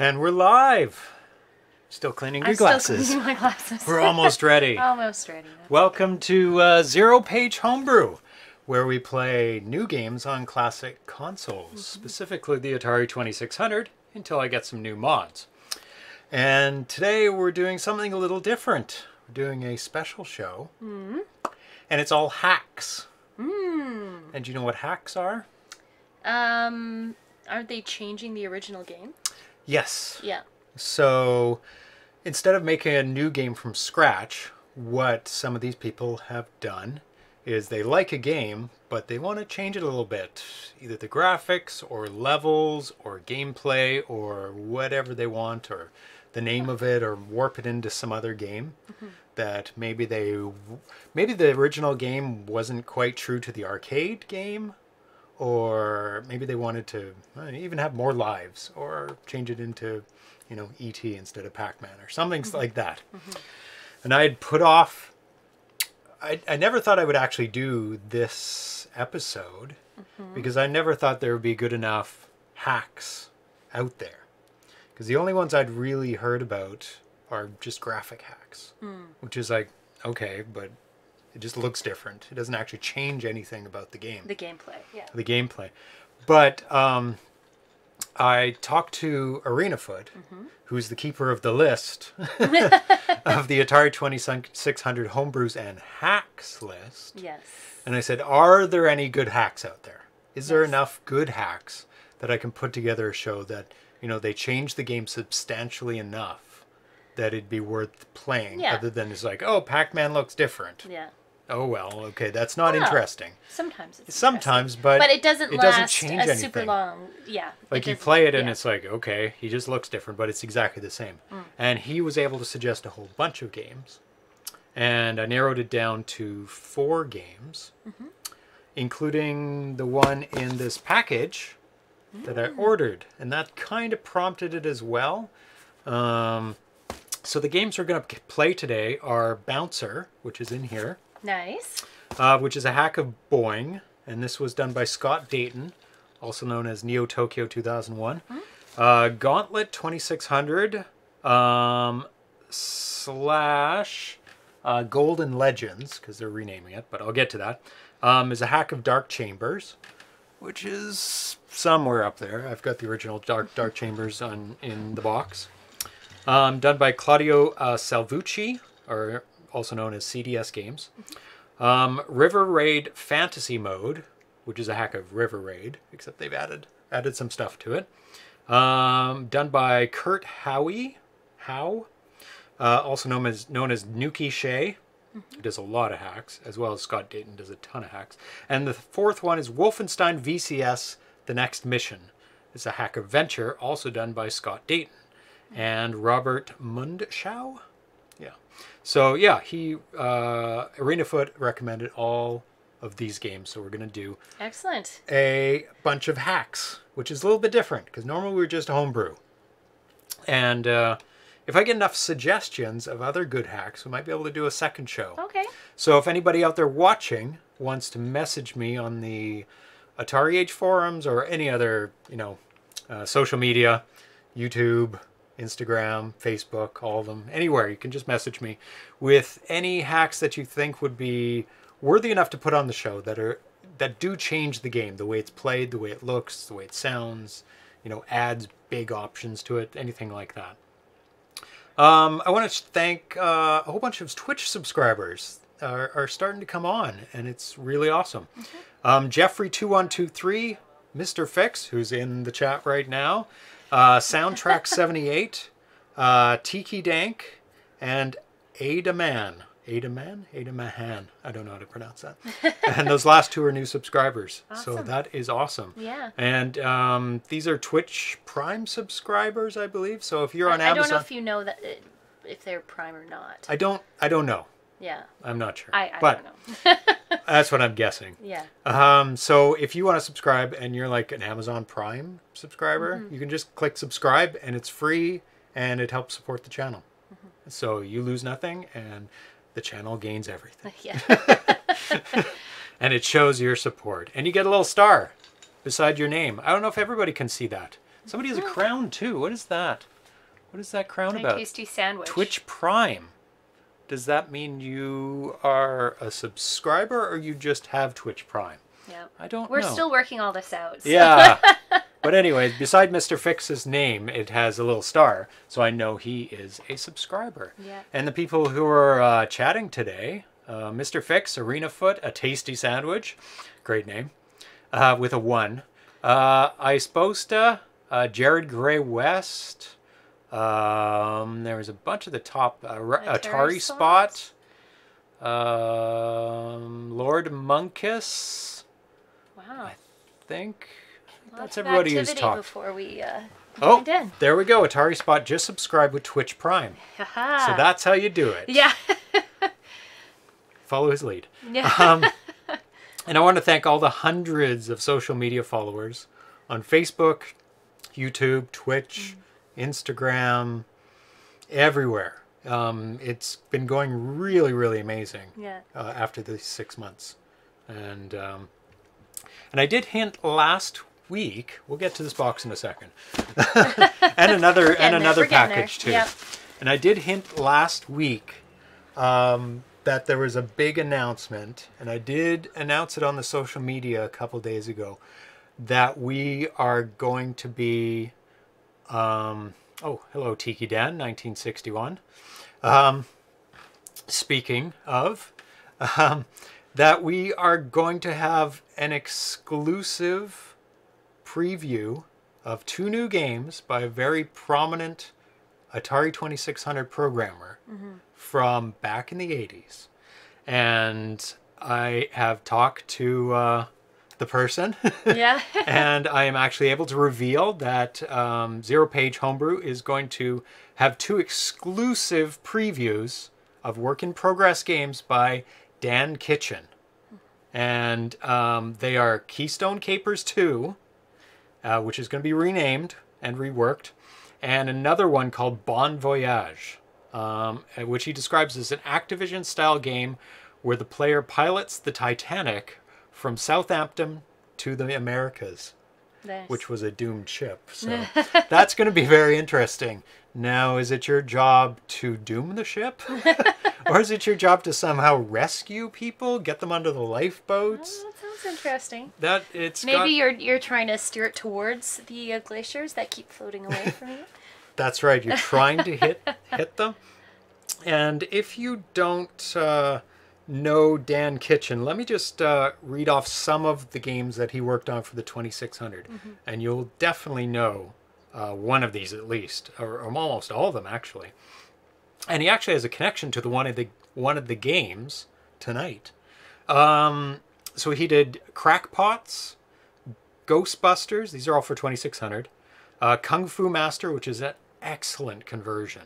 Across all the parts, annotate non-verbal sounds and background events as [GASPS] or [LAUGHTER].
And we're live. Still cleaning your I'm still cleaning my glasses. We're almost ready. [LAUGHS] almost ready. Welcome to uh, Zero Page Homebrew, where we play new games on classic consoles, specifically the Atari 2600, until I get some new mods. And today we're doing something a little different. We're doing a special show, and it's all hacks. And do you know what hacks are? Um, aren't they changing the original game? Yes. Yeah. So instead of making a new game from scratch, what some of these people have done is they like a game, but they want to change it a little bit. Either the graphics or levels or gameplay or whatever they want or the name of it or warp it into some other game mm-hmm. that maybe they maybe the original game wasn't quite true to the arcade game or maybe they wanted to uh, even have more lives or change it into you know et instead of pac-man or something mm-hmm. like that. Mm-hmm. And i had put off I, I never thought i would actually do this episode mm-hmm. because i never thought there would be good enough hacks out there. Because the only ones i'd really heard about are just graphic hacks mm. which is like okay but it just looks different it doesn't actually change anything about the game The gameplay. Yeah. the gameplay. But um, I talked to ArenaFoot, who's the keeper of the list [LAUGHS] [LAUGHS] of the Atari 2600 homebrews and hacks list. Yes. And I said, Are there any good hacks out there? Is there enough good hacks that I can put together a show that, you know, they change the game substantially enough that it'd be worth playing Yeah. other than it's like, oh, Pac Man looks different. Yeah. Oh, well, okay, that's not Well, interesting. Sometimes it's Sometimes, but, but it doesn't it last doesn't change a anything. super long. Yeah. Like you play it and yeah. it's like, okay, he just looks different, but it's exactly the same. Mm. And he was able to suggest a whole bunch of games. And I narrowed it down to four games, Mm-hmm. including the one in this package that I Mm. ordered. And that kind of prompted it as well. Um, so the games we're going to play today are Bouncer, which is in here nice. uh, which is a hack of Boing, and this was done by Scott Dayton, also known as Neo Tokyo 2001. Uh, Gauntlet 2600 um, slash uh, Golden Legends, because they're renaming it, but I'll get to that. Um, is a hack of Dark Chambers, which is somewhere up there. I've got the original Dark Dark Chambers on in the box. Um, done by Claudio uh, Salvucci, or also known as CDS Games. Um, River Raid Fantasy Mode, which is a hack of River Raid, except they've added added some stuff to it. Um, done by Kurt Howie, Howe, uh, also known as known as Nukey Shay, who does a lot of hacks, as well as Scott Dayton does a ton of hacks. And the fourth one is Wolfenstein VCS: The Next Mission. It's a hack of Venture, also done by Scott Dayton and Robert Mundschau. So yeah, he uh, ArenaFoot recommended all of these games. So we're gonna do Excellent. a bunch of hacks, which is a little bit different because normally we're just homebrew. And uh, if I get enough suggestions of other good hacks, we might be able to do a second show. Okay. So if anybody out there watching wants to message me on the Atari Age forums or any other, you know, uh, social media, YouTube, Instagram, Facebook, all of them, anywhere, you can just message me with any hacks that you think would be worthy enough to put on the show that are that do change the game, the way it's played, the way it looks, the way it sounds, you know, adds big options to it, anything like that. Um, I want to thank uh, a whole bunch of Twitch subscribers are, are starting to come on, and it's really awesome. Um, Jeffrey2123, Mr. Fix, who's in the chat right now, uh, Soundtrack78, [LAUGHS] uh, Tiki Dank, and Ada Man. Ada Man? Ada Mahan. I don't know how to pronounce that. [LAUGHS] and those last two are new subscribers. So that is awesome. Yeah. And um, these are Twitch Prime subscribers, I believe. So if you're I, on I don't know if you know that uh, if they're prime or not. I don't, I don't know. Yeah. I'm not sure. I, I but don't know. [LAUGHS] that's what I'm guessing. yeah. Um, so if you want to subscribe and you're like an Amazon Prime subscriber, Mm-hmm. you can just click subscribe and it's free and it helps support the channel. Mm-hmm. So you lose nothing and the channel gains everything. [LAUGHS] Yeah. [LAUGHS] And it shows your support. And you get a little star beside your name. I don't know if everybody can see that. Somebody has a crown too. What is that? What is that crown about? tasty sandwich. Twitch Prime. Does that mean you are a subscriber or you just have Twitch Prime? Yeah. I don't We're know. still working all this out. so- Yeah. [LAUGHS] but anyways, beside Mr. Fix's name, it has a little star, so I know he is a subscriber. Yeah. And the people who are uh, chatting today, uh, Mr. Fix, Arena Foot, a tasty sandwich, great name, uh, with a one. Uh, Isposta, uh, Jared Gray West. Um, there was a bunch of the top uh, Atari Atari spots? Um, Lord Munkus, Wow. I think. That's everybody who's talked. before we uh, Oh, in. there we go. Atari Spot just subscribed with Twitch Prime. So that's how you do it. Yeah. [LAUGHS] Follow his lead. yeah. Um, [LAUGHS] and I want to thank all the hundreds of social media followers on Facebook, YouTube, Twitch, Instagram, everywhere. Um, it's been going really, really amazing yeah. uh, after these six months. And um, and I did hint last week. We'll get to this box in a second, [LAUGHS] and another and another there. package too. Yep. And I did hint last week um, that there was a big announcement, and I did announce it on the social media a couple days ago that we are going to be. Um, oh, hello, Tiki Dan, 1961. Um, speaking of, um, that we are going to have an exclusive preview of two new games by a very prominent Atari 2600 programmer from back in the 80s. And I have talked to uh, the person. Yeah. [LAUGHS] and I am actually able to reveal that um, Zero Page Homebrew is going to have two exclusive previews of work in progress games by Dan Kitchen. And um, they are Keystone Capers 2, uh, which is going to be renamed and reworked, and another one called Bon Voyage, um, which he describes as an Activision style game where the player pilots the Titanic from Southampton to the Americas, Nice. which was a doomed ship. So [LAUGHS] that's going to be very interesting. Now, is it your job to doom the ship? [LAUGHS] or is it your job to somehow rescue people, get them onto the lifeboats? Oh, that sounds interesting. That it's Maybe got- you're you're trying to steer it towards the uh, glaciers that keep floating away from you. [LAUGHS] That's right. You're trying to hit hit them. And if you don't uh, know Dan Kitchen, let me just uh, read off some of the games that he worked on for the 2600, and you'll definitely know uh, one of these at least, or, or almost all of them actually. And he actually has a connection to the one of the one of the games tonight. Um, so he did Crackpots, Ghostbusters. These are all for 2600. Uh, Kung Fu Master, which is an excellent conversion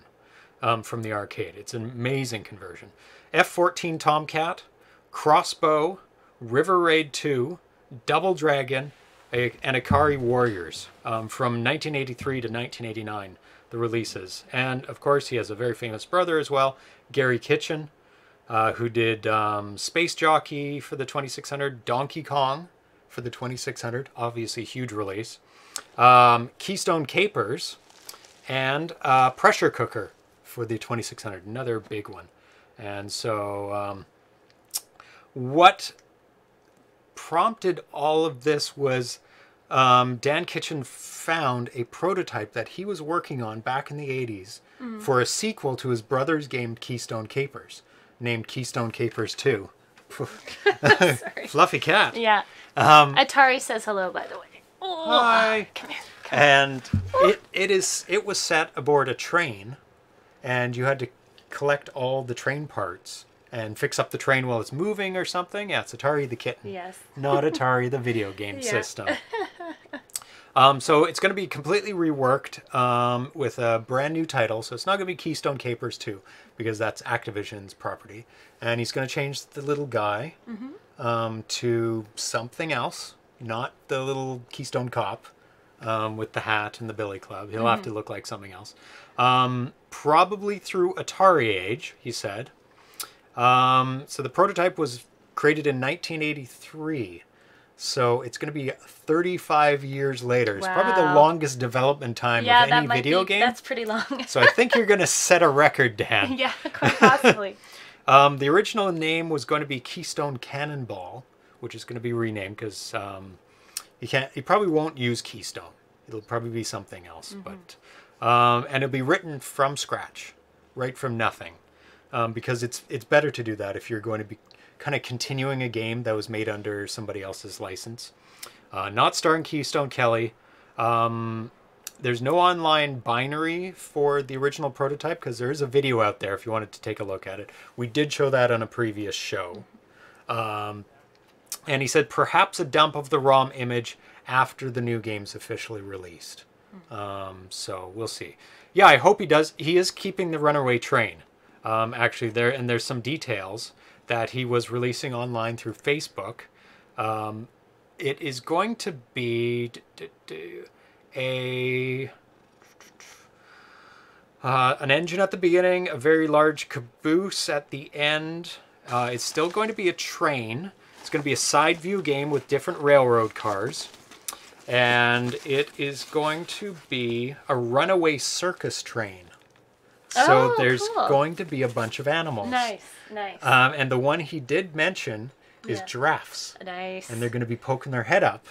um, from the arcade. It's an amazing conversion. F-14 Tomcat, Crossbow, River Raid 2, Double Dragon, and Ikari Warriors um, from 1983 to 1989, the releases. And of course, he has a very famous brother as well, Gary Kitchen, uh, who did um, Space Jockey for the 2600, Donkey Kong for the 2600, obviously huge release, um, Keystone Capers, and uh, Pressure Cooker for the 2600, another big one. And so, um, what prompted all of this was um, Dan Kitchen found a prototype that he was working on back in the 80s for a sequel to his brother's game Keystone Capers, named Keystone Capers 2. [LAUGHS] [LAUGHS] Fluffy cat. Yeah. Um, Atari says hello, by the way. Oh, Hi. Come here. and it, it is it was set aboard a train and you had to collect all the train parts and fix up the train while it's moving or something. Yeah it's atari the kitten Yes. not [LAUGHS] atari the video game Yeah. system. [LAUGHS] Um, so it's going to be completely reworked um, with a brand new title so it's not going to be keystone capers 2 because that's activision's property. And he's going to change the little guy um, to something else not the little keystone cop um, with the hat and the billy club. He'll have to look like something else um, probably through atari age he said um, so the prototype was created in 1983 So it's going to be 35 years later. It's probably the longest development time Yeah, of any video be. game. That's pretty long. So I think you're going to set a record, Dan. [LAUGHS] yeah, quite possibly. [LAUGHS] Um, the original name was going to be Keystone Cannonball, which is going to be renamed because um, he can't. He probably won't use Keystone. It'll probably be something else. But um, and it'll be written from scratch, right from nothing, um, because it's it's better to do that if you're going to be kind of continuing a game that was made under somebody else's license. Uh, not starring Keystone Kelly. Um, there's no online binary for the original prototype because there is a video out there if you wanted to take a look at it. We did show that on a previous show. Um, and he said perhaps a dump of the ROM image after the new game's officially released. Um, so we'll see. Yeah, I hope he does. He is keeping the Runaway Train. Um, actually, there and there's some details that he was releasing online through Facebook. Um, it is going to be a uh, an engine at the beginning, a very large caboose at the end. Uh, it's still going to be a train. It's going to be a side view game with different railroad cars. And it is going to be a runaway circus train. So Oh, there's cool. going to be a bunch of animals. nice, nice, Um, and the one he did mention is Yeah. giraffes. nice. And they're going to be poking their head up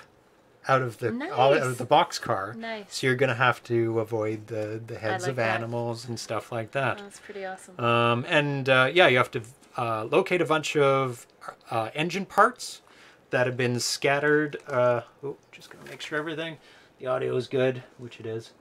out of the out of the box car. Nice. So you're going to have to avoid the, the heads like of that. animals and stuff like that. That's pretty awesome. Um, and uh, yeah, you have to uh, locate a bunch of uh, engine parts that have been scattered. Uh, oh, just gonna make sure everything, the audio is good, which it is.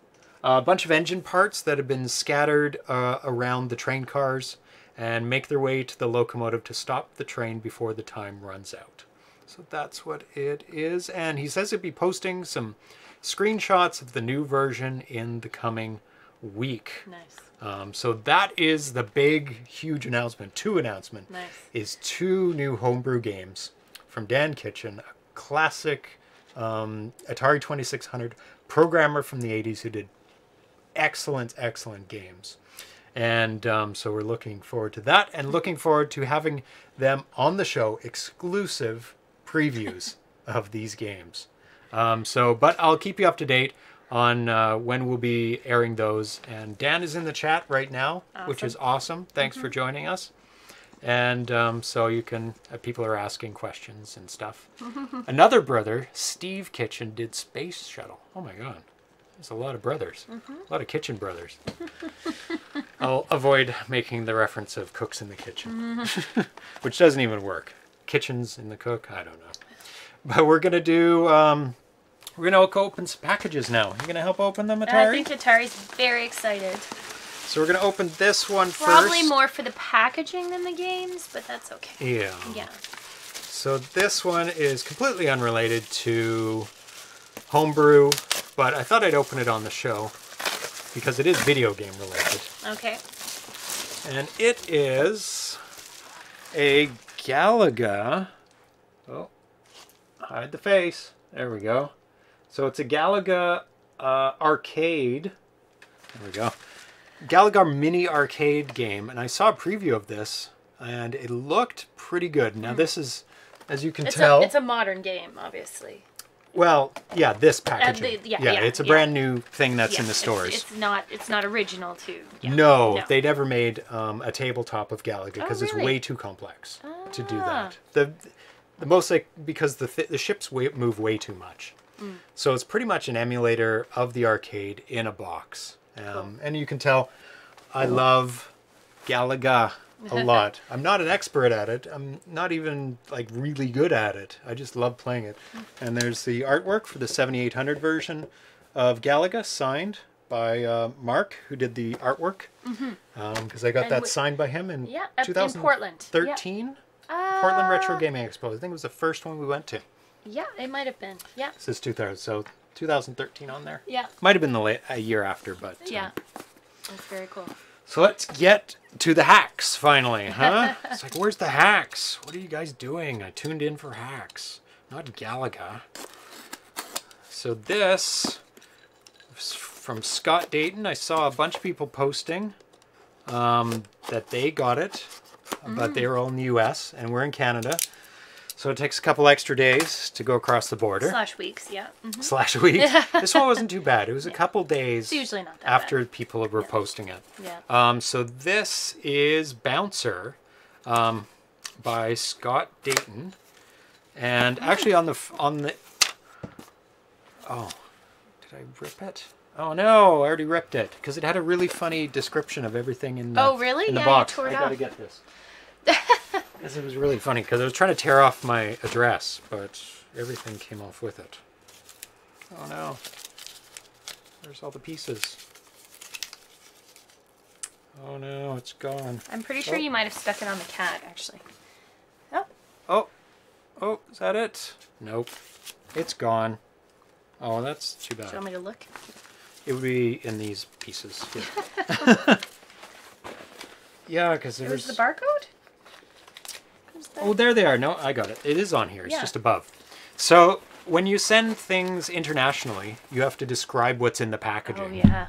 a bunch of engine parts that have been scattered uh, around the train cars and make their way to the locomotive to stop the train before the time runs out. So that's what it is. And he says he'll be posting some screenshots of the new version in the coming week. nice. Um, so that is the big, huge announcement. Two announcement Nice. is two new homebrew games from Dan Kitchen, a classic um, Atari 2600 programmer from the 80s who did excellent, excellent games. And um, so we're looking forward to that and looking forward to having them on the show, exclusive previews [LAUGHS] of these games. Um, so, but I'll keep you up to date on uh, when we'll be airing those. And Dan is in the chat right now, which is awesome. Thanks for joining us. And um, so you can, uh, people are asking questions and stuff. [LAUGHS] Another brother, Steve Kitchen, did Space Shuttle. Oh my God. There's a lot of brothers, a lot of kitchen brothers. [LAUGHS] I'll avoid making the reference of cooks in the kitchen, [LAUGHS] which doesn't even work. Kitchens in the cook, I don't know. But we're gonna do. Um, we're gonna open some packages now. You gonna help open them, Atari? I think Atari's very excited. So we're gonna open this one Probably first. more for the packaging than the games, but that's okay. Yeah. Yeah. So this one is completely unrelated to homebrew, but I thought I'd open it on the show because it is video game related. Okay. And it is a Galaga. Oh, hide the face. There we go. So it's a Galaga uh, arcade. There we go. Galaga mini arcade game, and I saw a preview of this, and it looked pretty good. Now this is, as you can. It's tell, a it's a modern game, obviously. well, yeah, this packaging. yeah, yeah, it's a yeah. brand new thing that's Yeah, in the stores. It's, not it's not original to. Yeah. No, No. they never made um, a tabletop of Galaga because it's really? way too complex to do Ah. that. The the most like because the th- the ships way, move way too much, Mm. so it's pretty much an emulator of the arcade in a box. Um, And you can tell, I love Galaga a [LAUGHS] lot. I'm not an expert at it. I'm not even like really good at it. I just love playing it. And there's the artwork for the 7800 version of Galaga signed by uh, Mark, who did the artwork. Because I got And that wh- signed by him in Yeah, up in Portland. Yeah. 2013 Uh, Portland Retro Gaming Expo. I think it was the first one we went to. Yeah, it might have been. Yeah. This is 2000, so 2013 on there. Yeah. Might have been the la- a year after, but uh, Yeah. That's very cool. So let's get to the hacks finally, huh? [LAUGHS] it's like, where's the hacks? What are you guys doing? I tuned in for hacks, not Galaga. So this is from Scott Dayton. I saw a bunch of people posting um, that they got it, but they were all in the U.S. and we're in Canada. So it takes a couple extra days to go across the border. Slash weeks, yeah. hmm Slash weeks. [LAUGHS] this one wasn't too bad. It was a couple days It's usually not that after people were posting it. Yeah. Um, so this is Bouncer um, by Scott Dayton, and actually on the on the oh, did I rip it? Oh no, I already ripped it because it had a really funny description of everything in the Oh, really? in the Yeah, you box. tore it I gotta get this. [LAUGHS] It was really funny because I was trying to tear off my address, but everything came off with it. Oh no. Where's all the pieces? Oh no, it's gone. I'm pretty sure Oh. you might have stuck it on the cat, actually. Oh, Oh, oh, is that it? Nope, it's gone. Oh, that's too do you bad. want me to look? It would be in these pieces. [LAUGHS] Yeah, [LAUGHS] yeah, because Where's there's. the barcode? Oh, there they are. No, I got it. It is on here. It's Yeah. just above. So when you send things internationally, you have to describe what's in the packaging. oh yeah.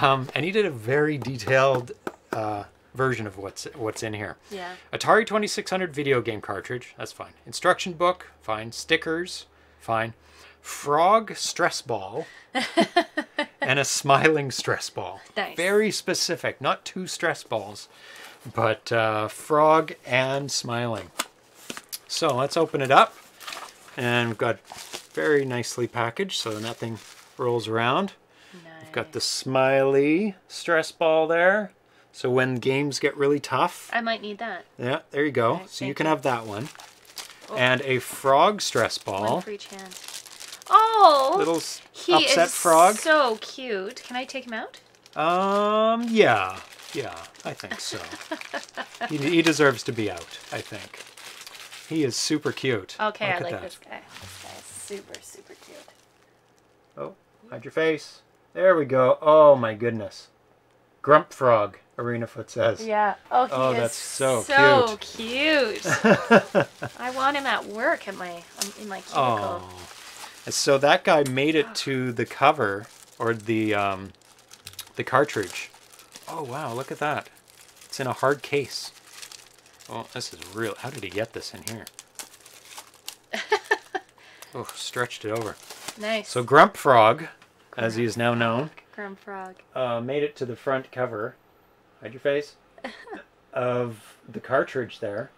Um, and he did a very detailed uh, version of what's what's in here. Yeah. Atari 2600 video game cartridge. That's fine. Instruction book. Fine. Stickers. Fine. Frog stress ball. [LAUGHS] and a smiling stress ball. Nice. Very specific. Not two stress balls, but uh, frog and smiling. So let's open it up. And we've got very nicely packaged, so nothing rolls around. Nice. We've got the smiley stress ball there. So when games get really tough, I might need that. yeah, there you go. Okay, so you can you. have that one. Oh. And a frog stress ball. One for each hand. Oh, Little he upset is frog. so cute. Can I take him out? Um, yeah, yeah, I think so. he, he deserves to be out, I think. He is super cute. Okay, Look I like that. this guy. This guy is super, super cute. Oh, hide your face. There we go. Oh my goodness. Grump frog, Arena Foot says. Yeah. Oh, he Oh, is that's so so cute. [LAUGHS] I want him at work at my um, in my cubicle. Oh. And So that guy made it to the cover or the um, the cartridge. Oh wow, look at that. It's in a hard case. Oh, this is real. How did he get this in here? [LAUGHS] oh, stretched it over. Nice. So Grump Frog, as he is now known, Grum frog. uh, made it to the front cover. Hide your face. [LAUGHS] of the cartridge there,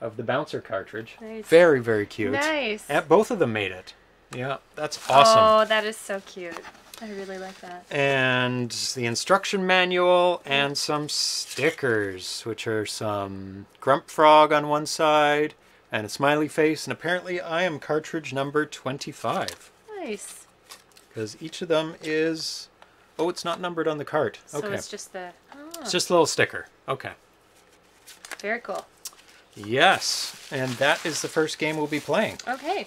of the bouncer cartridge. Nice. Very very cute. Nice. And both of them made it. Yeah, that's awesome. Oh, that is so cute. I really like that. And the instruction manual and some stickers, which are some Grump Frog on one side and a smiley face. And apparently, I am cartridge number 25 Nice. because each of them is. Oh, it's not numbered on the cart. So Okay. it's just the. Oh, It's just a little sticker. Okay. very cool. Yes. And that is the first game we'll be playing. Okay.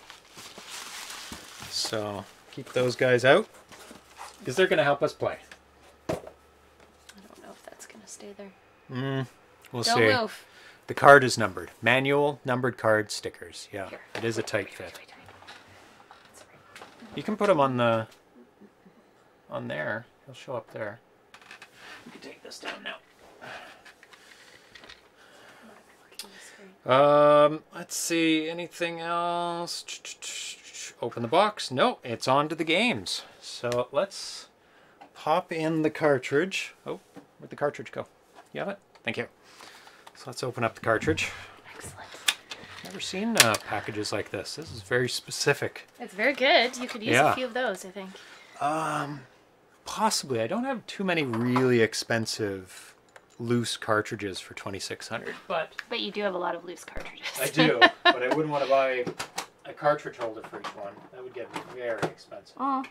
So keep those guys out because they're going to help us play. I don't know if that's gonna stay there. Mm, we'll Don't see. move. The card is numbered. Manual, numbered card, stickers. Yeah, Here. it is a tight Wait, fit. wait, wait. You can put them on the on there. He'll show up there. You can take this down now. Look at the screen. Um, let's see. Anything else? Open the box. No, it's on to the games. So let's pop in the cartridge. Oh, where'd the cartridge go? You have it? Thank you. So let's open up the cartridge. Excellent. Never seen uh, packages like this. This is very specific. It's very good. You could use Yeah. a few of those, I think. Um, possibly. I don't have too many really expensive loose cartridges for 2600, but But you do have a lot of loose cartridges. I do. but I wouldn't want to buy a cartridge holder for each one. That would get very expensive. oh.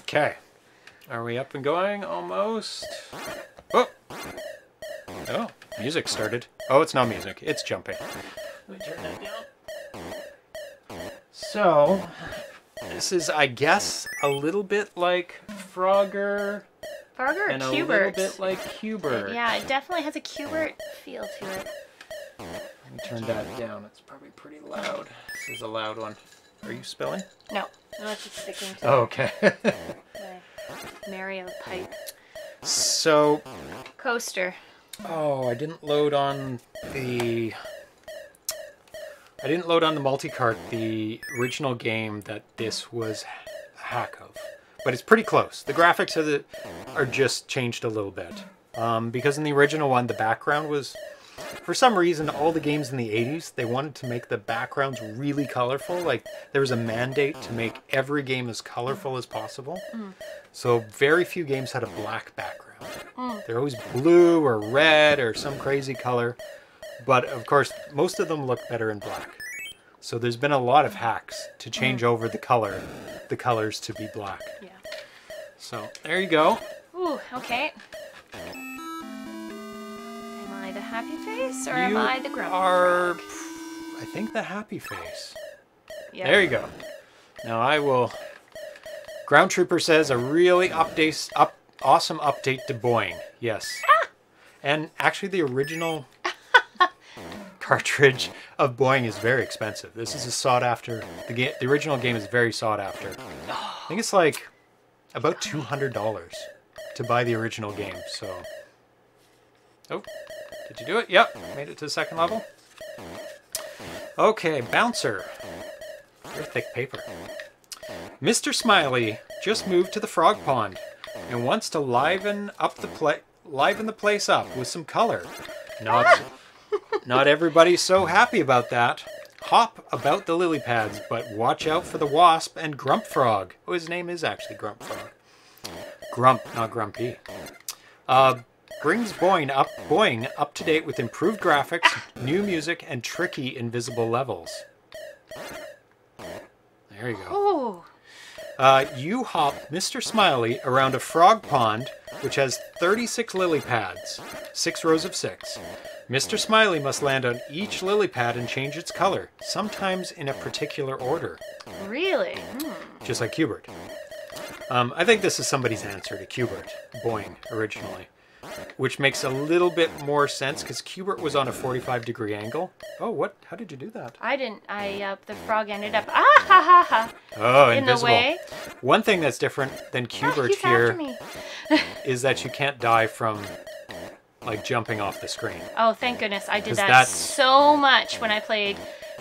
Okay. Are we up and going almost? Oh. Oh, music started. Oh, it's not music. It's jumping. Let me turn that down. So, this is, I guess, a little bit like Frogger Frogger and or a little bit like Q*bert. Yeah, it definitely has a Q*bert feel to it. Let me turn that down. It's probably pretty loud. This is a loud one. Are you spelling? No, no, it's just sticking to Oh, okay. Mario pipe. so, Coaster. Oh, I didn't load on the. I didn't load on the multi-cart the original game that this was a hack of, but it's pretty close. The graphics of the are just changed a little bit um, because in the original one the background was, for some reason, all the games in the '80s they wanted to make the backgrounds really colorful. Like there was a mandate to make every game as colorful as possible. So very few games had a black background. They're always blue or red or some crazy color. But of course, most of them look better in black. So there's been a lot of hacks to change over the color, the colors to be black. Yeah. So there you go. Ooh, okay. Am I the happy face or am I the grumpy are, frog? I think, the happy face. Yeah. There you go. Now I will. Ground Trooper says a really update, up, awesome update to Boing. Yes. Ah! And actually, the original [LAUGHS] cartridge of Boing is very expensive. This is a sought after. The game, the original game is very sought after. I think it's like about two hundred dollars to buy the original game. So. Oh, did you do it? Yep, made it to the second level. Okay, bouncer. Very thick paper. Mr. Smiley just moved to the frog pond and wants to liven up the pla- liven the place up with some color. Not not everybody's so happy about that. Hop about the lily pads, but watch out for the wasp and Grump Frog. Oh, his name is actually Grump Frog. Grump, not Grumpy. Uh, brings Boing up, Boing up to date with improved graphics, new music, and tricky invisible levels. There you go. Ooh. Uh, you hop Mr. Smiley around a frog pond, which has 36 lily pads, six rows of six. Mr. Smiley must land on each lily pad and change its color, sometimes in a particular order, Really? Hmm. just like Q*bert. Um, I think this is somebody's answer to Q*bert, Boing, originally, which makes a little bit more sense because Q*bert was on a 45 degree angle. Oh, what? How did you do that? I didn't. I uh, the frog ended up ah ha ha ha Oh, in the way. One thing that's different than Ah, Q*bert he's here [LAUGHS] is that you can't die from like jumping off the screen. Oh, thank goodness! I did that that's- so much when I played.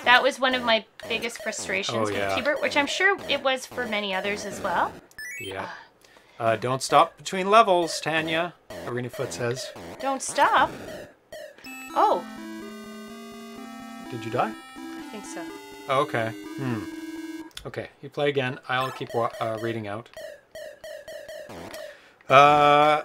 That was one of my biggest frustrations Oh, yeah. with Q*bert, which I'm sure it was for many others as well. Yeah. Uh, don't stop between levels, Tanya. Arena Foot says. Don't stop. Oh, Did you die? I think so. Oh, okay. Hmm. Okay, you play again. I'll keep wa- uh, reading out. Uh,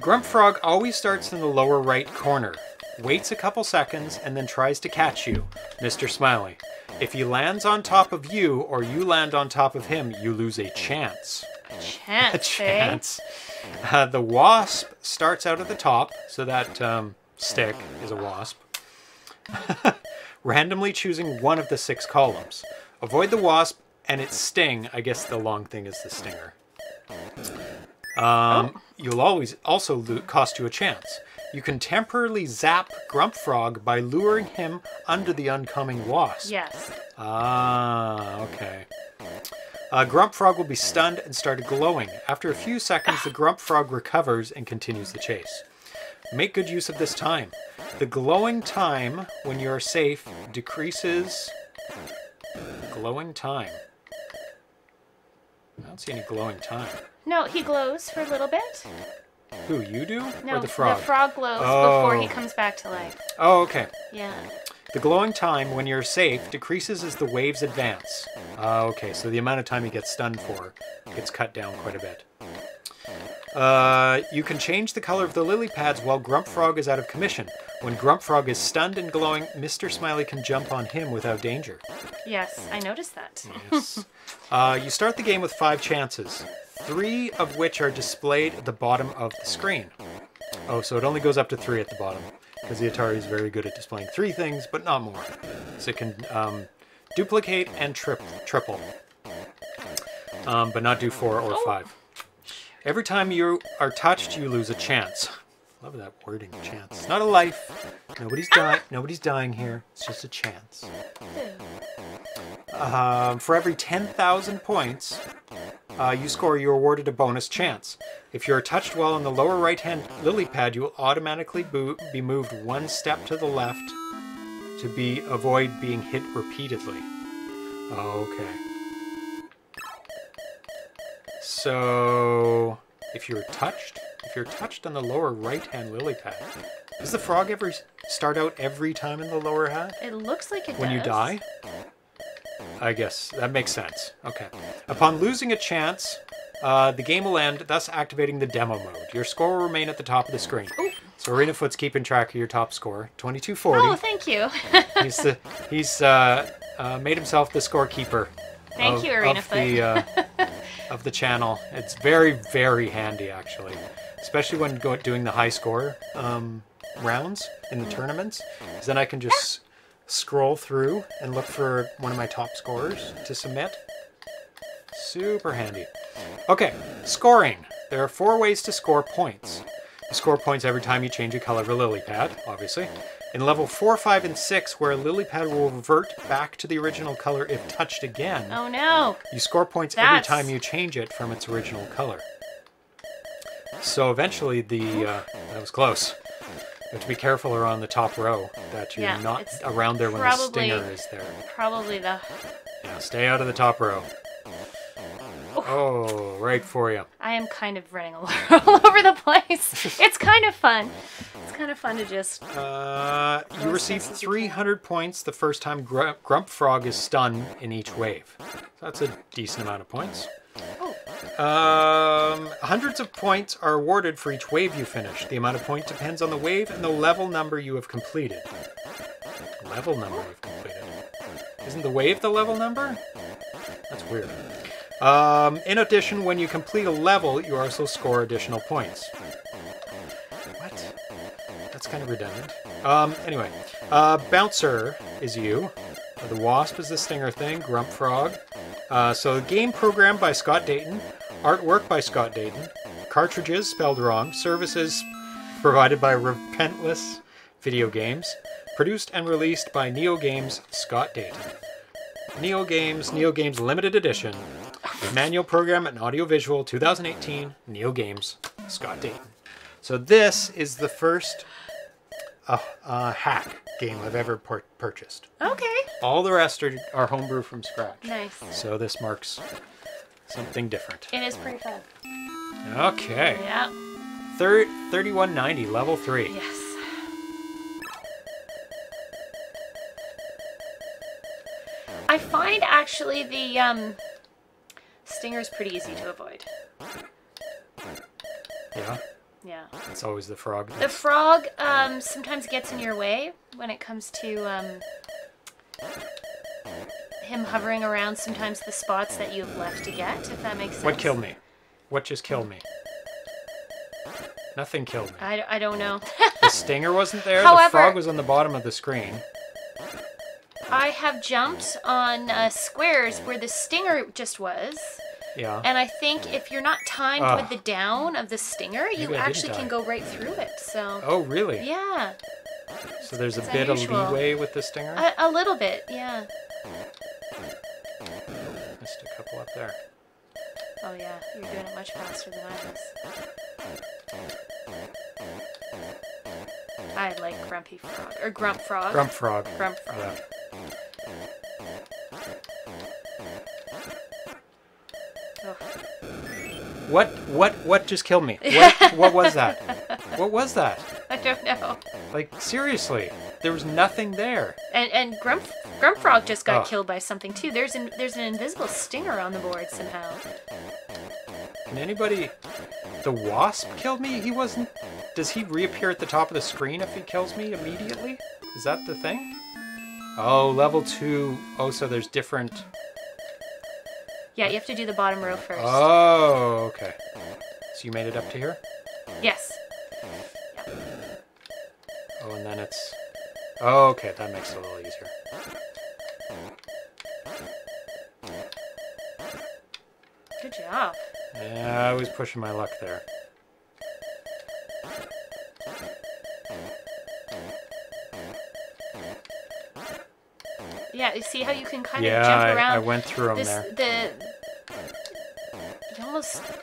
Grump Frog always starts in the lower right corner, waits a couple seconds, and then tries to catch you, Mr. Smiley. If he lands on top of you or you land on top of him, you lose a chance. Chance. [LAUGHS] a eh? chance. Uh, the wasp starts out at the top, so that um, stick is a wasp. [LAUGHS] Randomly choosing one of the six columns. Avoid the wasp and its sting. I guess the long thing is the stinger. Um, You'll always also lo- cost you a chance. You can temporarily zap Grump Frog by luring him under the oncoming wasp. Yes. Ah, okay. Uh, Grump Frog will be stunned and start glowing. After a few seconds, the Grump Frog recovers and continues the chase. Make good use of this time. The glowing time when you are safe decreases. Glowing time. I don't see any glowing time. No, he glows for a little bit. Who, you do? No, or the frog? glows before he Oh. comes back to life. oh, okay. Yeah. The glowing time when you're safe decreases as the waves advance. Ah, okay, so the amount of time you get stunned for gets cut down quite a bit. Uh, you can change the color of the lily pads while Grump Frog is out of commission. When Grump Frog is stunned and glowing, Mr. Smiley can jump on him without danger. Yes, I noticed that. Yes. uh, you start the game with five chances, three of which are displayed at the bottom of the screen. Oh, so it only goes up to three at the bottom, because the Atari is very good at displaying three things, but not more. So it can um, duplicate and trip, triple, um, but not do four or five. Every time you are touched, you lose a chance. Love that wording, chance. It's not a life. Nobody's dying. Nobody's dying here. It's just a chance. Um, for every 10,000 points, uh, you score, you're awarded a bonus chance. If you're touched while on the lower right hand lily pad, you will automatically be moved one step to the left to be avoid being hit repeatedly. Okay. So, if you're touched, you're touched on the lower right hand lily pad, does the frog ever start out every time in the lower half? It looks like it when you die? I guess that makes sense. Okay. Upon losing a chance, uh, the game will end, thus activating the demo mode. Your score will remain at the top of the screen. Ooh. So Arena Foot's keeping track of your top score, 2240. Oh, thank you. [LAUGHS] he's the, he's uh, uh, made himself the scorekeeper. Thank of, you, Arena of the, uh, [LAUGHS] of the channel. It's very, very handy actually, especially when go, doing the high score um, rounds in the tournaments. then I can just scroll through and look for one of my top scorers to submit. Super handy. Okay, scoring. There are four ways to score points. You score points every time you change a color of a lily pad, obviously. In level 4, 5, and 6, where a lily pad will revert back to the original color if touched again, oh no. you score points every time you change it from its original color. So eventually, the uh, that was close. You have to be careful around the top row that you're Yeah, not around there when the probably- stinger is there. Probably the. Yeah, stay out of the top row. [LAUGHS] Oh, right for you. I am kind of running all [LAUGHS] all over the place. It's kind of fun. It's kind of fun to just. Uh, you receive 300 points the first time Gr- Grump Frog is stunned in each wave. So that's a decent amount of points. Um, hundreds of points are awarded for each wave you finish. The amount of points depends on the wave and the level number you have completed. Level number you've completed. Isn't the wave the level number? That's weird. Um, in addition, when you complete a level, you also score additional points. What? That's kind of redundant. Um, anyway, uh, Bouncer is you. Uh, The Wasp is the stinger thing. Grump Frog. Uh, so, game programmed by Scott Dayton. Artwork by Scott Dayton. Cartridges spelled wrong. Services provided by Repentless Video Games. Produced and released by Neo Games Scott Dayton. Neo Games, Neo Games Limited Edition. Manual program and audiovisual 2018 Neo Games Scott Dayton. So this is the first uh, uh, hack game I've ever pur- purchased. okay. All the rest are, are homebrew from scratch. Nice. So this marks something different. It is pretty fun. Okay. Yeah. Thir- 3190, level 3. Yes. I find actually the um, stinger is pretty easy to avoid. Yeah, Yeah. it's always the frog. The frog um, sometimes gets in your way when it comes to um, him hovering around sometimes the spots that you have left to get, if that makes sense. What killed me? What just killed me? Nothing killed me. I, I don't know. The stinger wasn't there. the However- frog was on the bottom of the screen. I have jumped on uh, squares where the stinger just was. Yeah. And I think if you're not timed Ugh. with the down of the stinger, you Maybe I didn't actually can go right through it. So, Oh, really? yeah, So there's a It's bit unusual. of leeway with the stinger? a, a little bit, yeah. Missed a couple up there. Oh, yeah, you're doing it much faster than I was. I like Grumpy Frog, or Grump Frog. Grump frog. Grump Frog. Yeah. What what what just killed me? What what was that? [LAUGHS] What was that? I don't know. Like seriously, there was nothing there. And and Grump Grump Frog just got Ugh. killed by something too. There's an there's an invisible stinger on the board somehow. Can anybody? The wasp killed me. He wasn't. Does he reappear at the top of the screen if he kills me immediately? Is that the thing? Oh, level two. Oh, so there's different. Yeah, you have to do the bottom row first. Oh, okay. So you made it up to here. Yes. Oh, and then it's. Oh, okay, that makes it a little easier. Good job. Yeah, I was pushing my luck there. Yeah, you see how you can kind yeah, of jump I, around. I went through them this there. the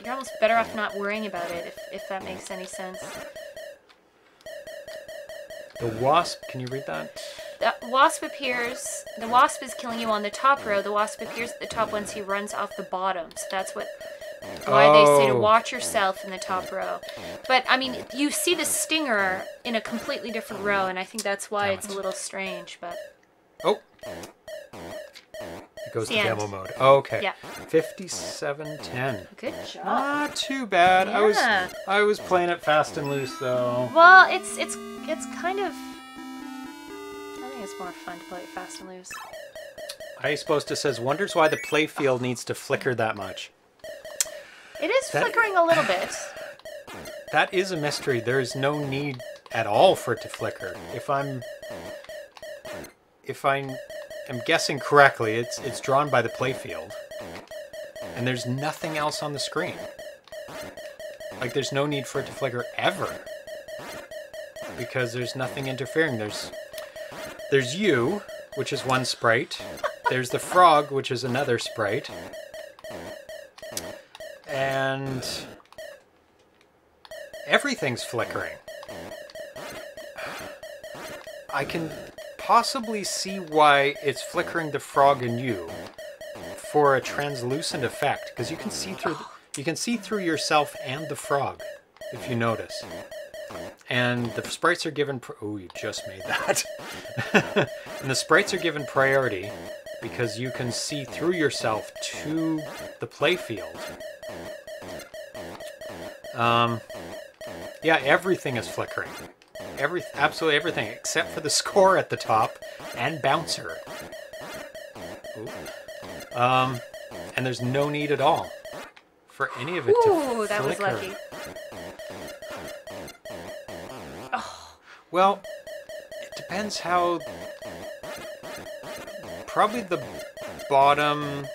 you're almost better off not worrying about it if, if that makes any sense. The wasp, can you read that? The wasp appears. The wasp is killing you on the top row. The wasp appears at the top once he runs off the bottom. So that's what why they say to Oh. watch yourself in the top row. But I mean, you see the stinger in a completely different row, and I think that's why Damn it's it. a little strange. But Oh. Goes to demo mode. Okay. Yeah. 5710. good job. Not too bad. I was I was playing it fast and loose though. Well, it's it's it's kind of. I think it's more fun to play it fast and loose. Ice Poster says wonders why the playfield needs to flicker that much. It is That- flickering a little bit. That is a mystery. There is no need at all for it to flicker. If I'm if I am guessing correctly, it's it's drawn by the playfield. And there's nothing else on the screen. Like there's no need for it to flicker ever. Because there's nothing interfering. There's there's you, which is one sprite. There's the frog, which is another sprite. And everything's flickering. I can possibly see why it's flickering the frog and you for a translucent effect because you can see through you can see through yourself and the frog if you notice. And the sprites are given oh you just made that. [LAUGHS] and the sprites are given priority because you can see through yourself to the playfield. Um, yeah, everything is flickering. Every absolutely everything except for the score at the top and bouncer. Ooh. Um, and there's no need at all for any of it to Ooh, that was flicker. lucky. Well, it depends how. Probably the bottom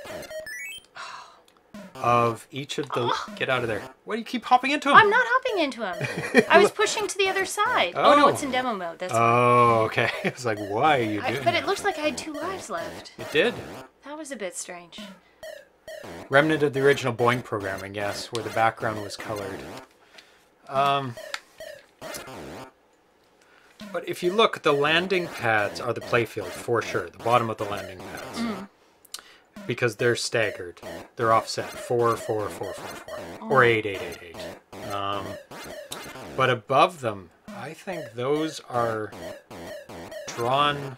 of each of the. Get out of there! Why do you keep hopping into him? I'm not hopping into him. I was pushing to the other side. Oh, no, Oh. it's in demo mode. That's Oh, okay. [LAUGHS] I was like, why are you I, but it looks like I had two lives left. It did. That was a bit strange. Remnant of the original Boing programming, yes, where the background was colored. Um, but if you look, the landing pads are the playfield for sure. The bottom of the landing pads, because they're staggered. They're offset four, four, four, four, four, or eight, eight, eight, eight. Um, but above them, I think those are drawn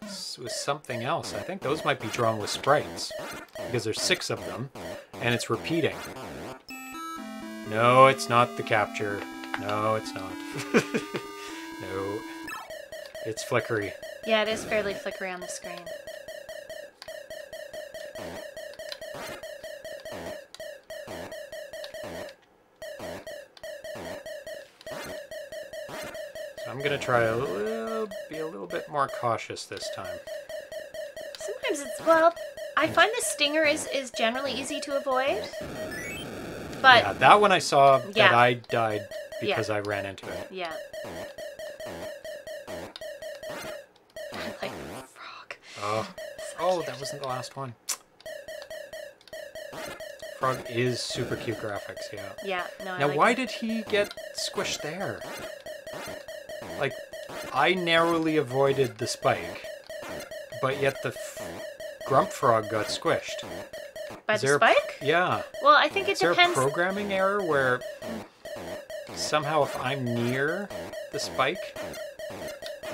with something else. I think those might be drawn with sprites because there's six of them and it's repeating. No, it's not the capture. No, it's not. [LAUGHS] no. It's flickery. Yeah, it is fairly flickery on the screen. I'm gonna try a little, be a little bit more cautious this time. Sometimes it's well. I find the stinger is is generally easy to avoid, but Yeah, that one I saw that I died Yeah. because I ran into it. yeah. [LAUGHS] Like frog. Oh, oh, that wasn't the last one. Frog is super cute graphics, yeah. Yeah, no. I Now, like why it. did he get squished there? I narrowly avoided the spike, but yet the f- grump frog got squished. by Is the there a- spike? Yeah. Well, I think it Is there a depends. programming error where somehow if I'm near the spike,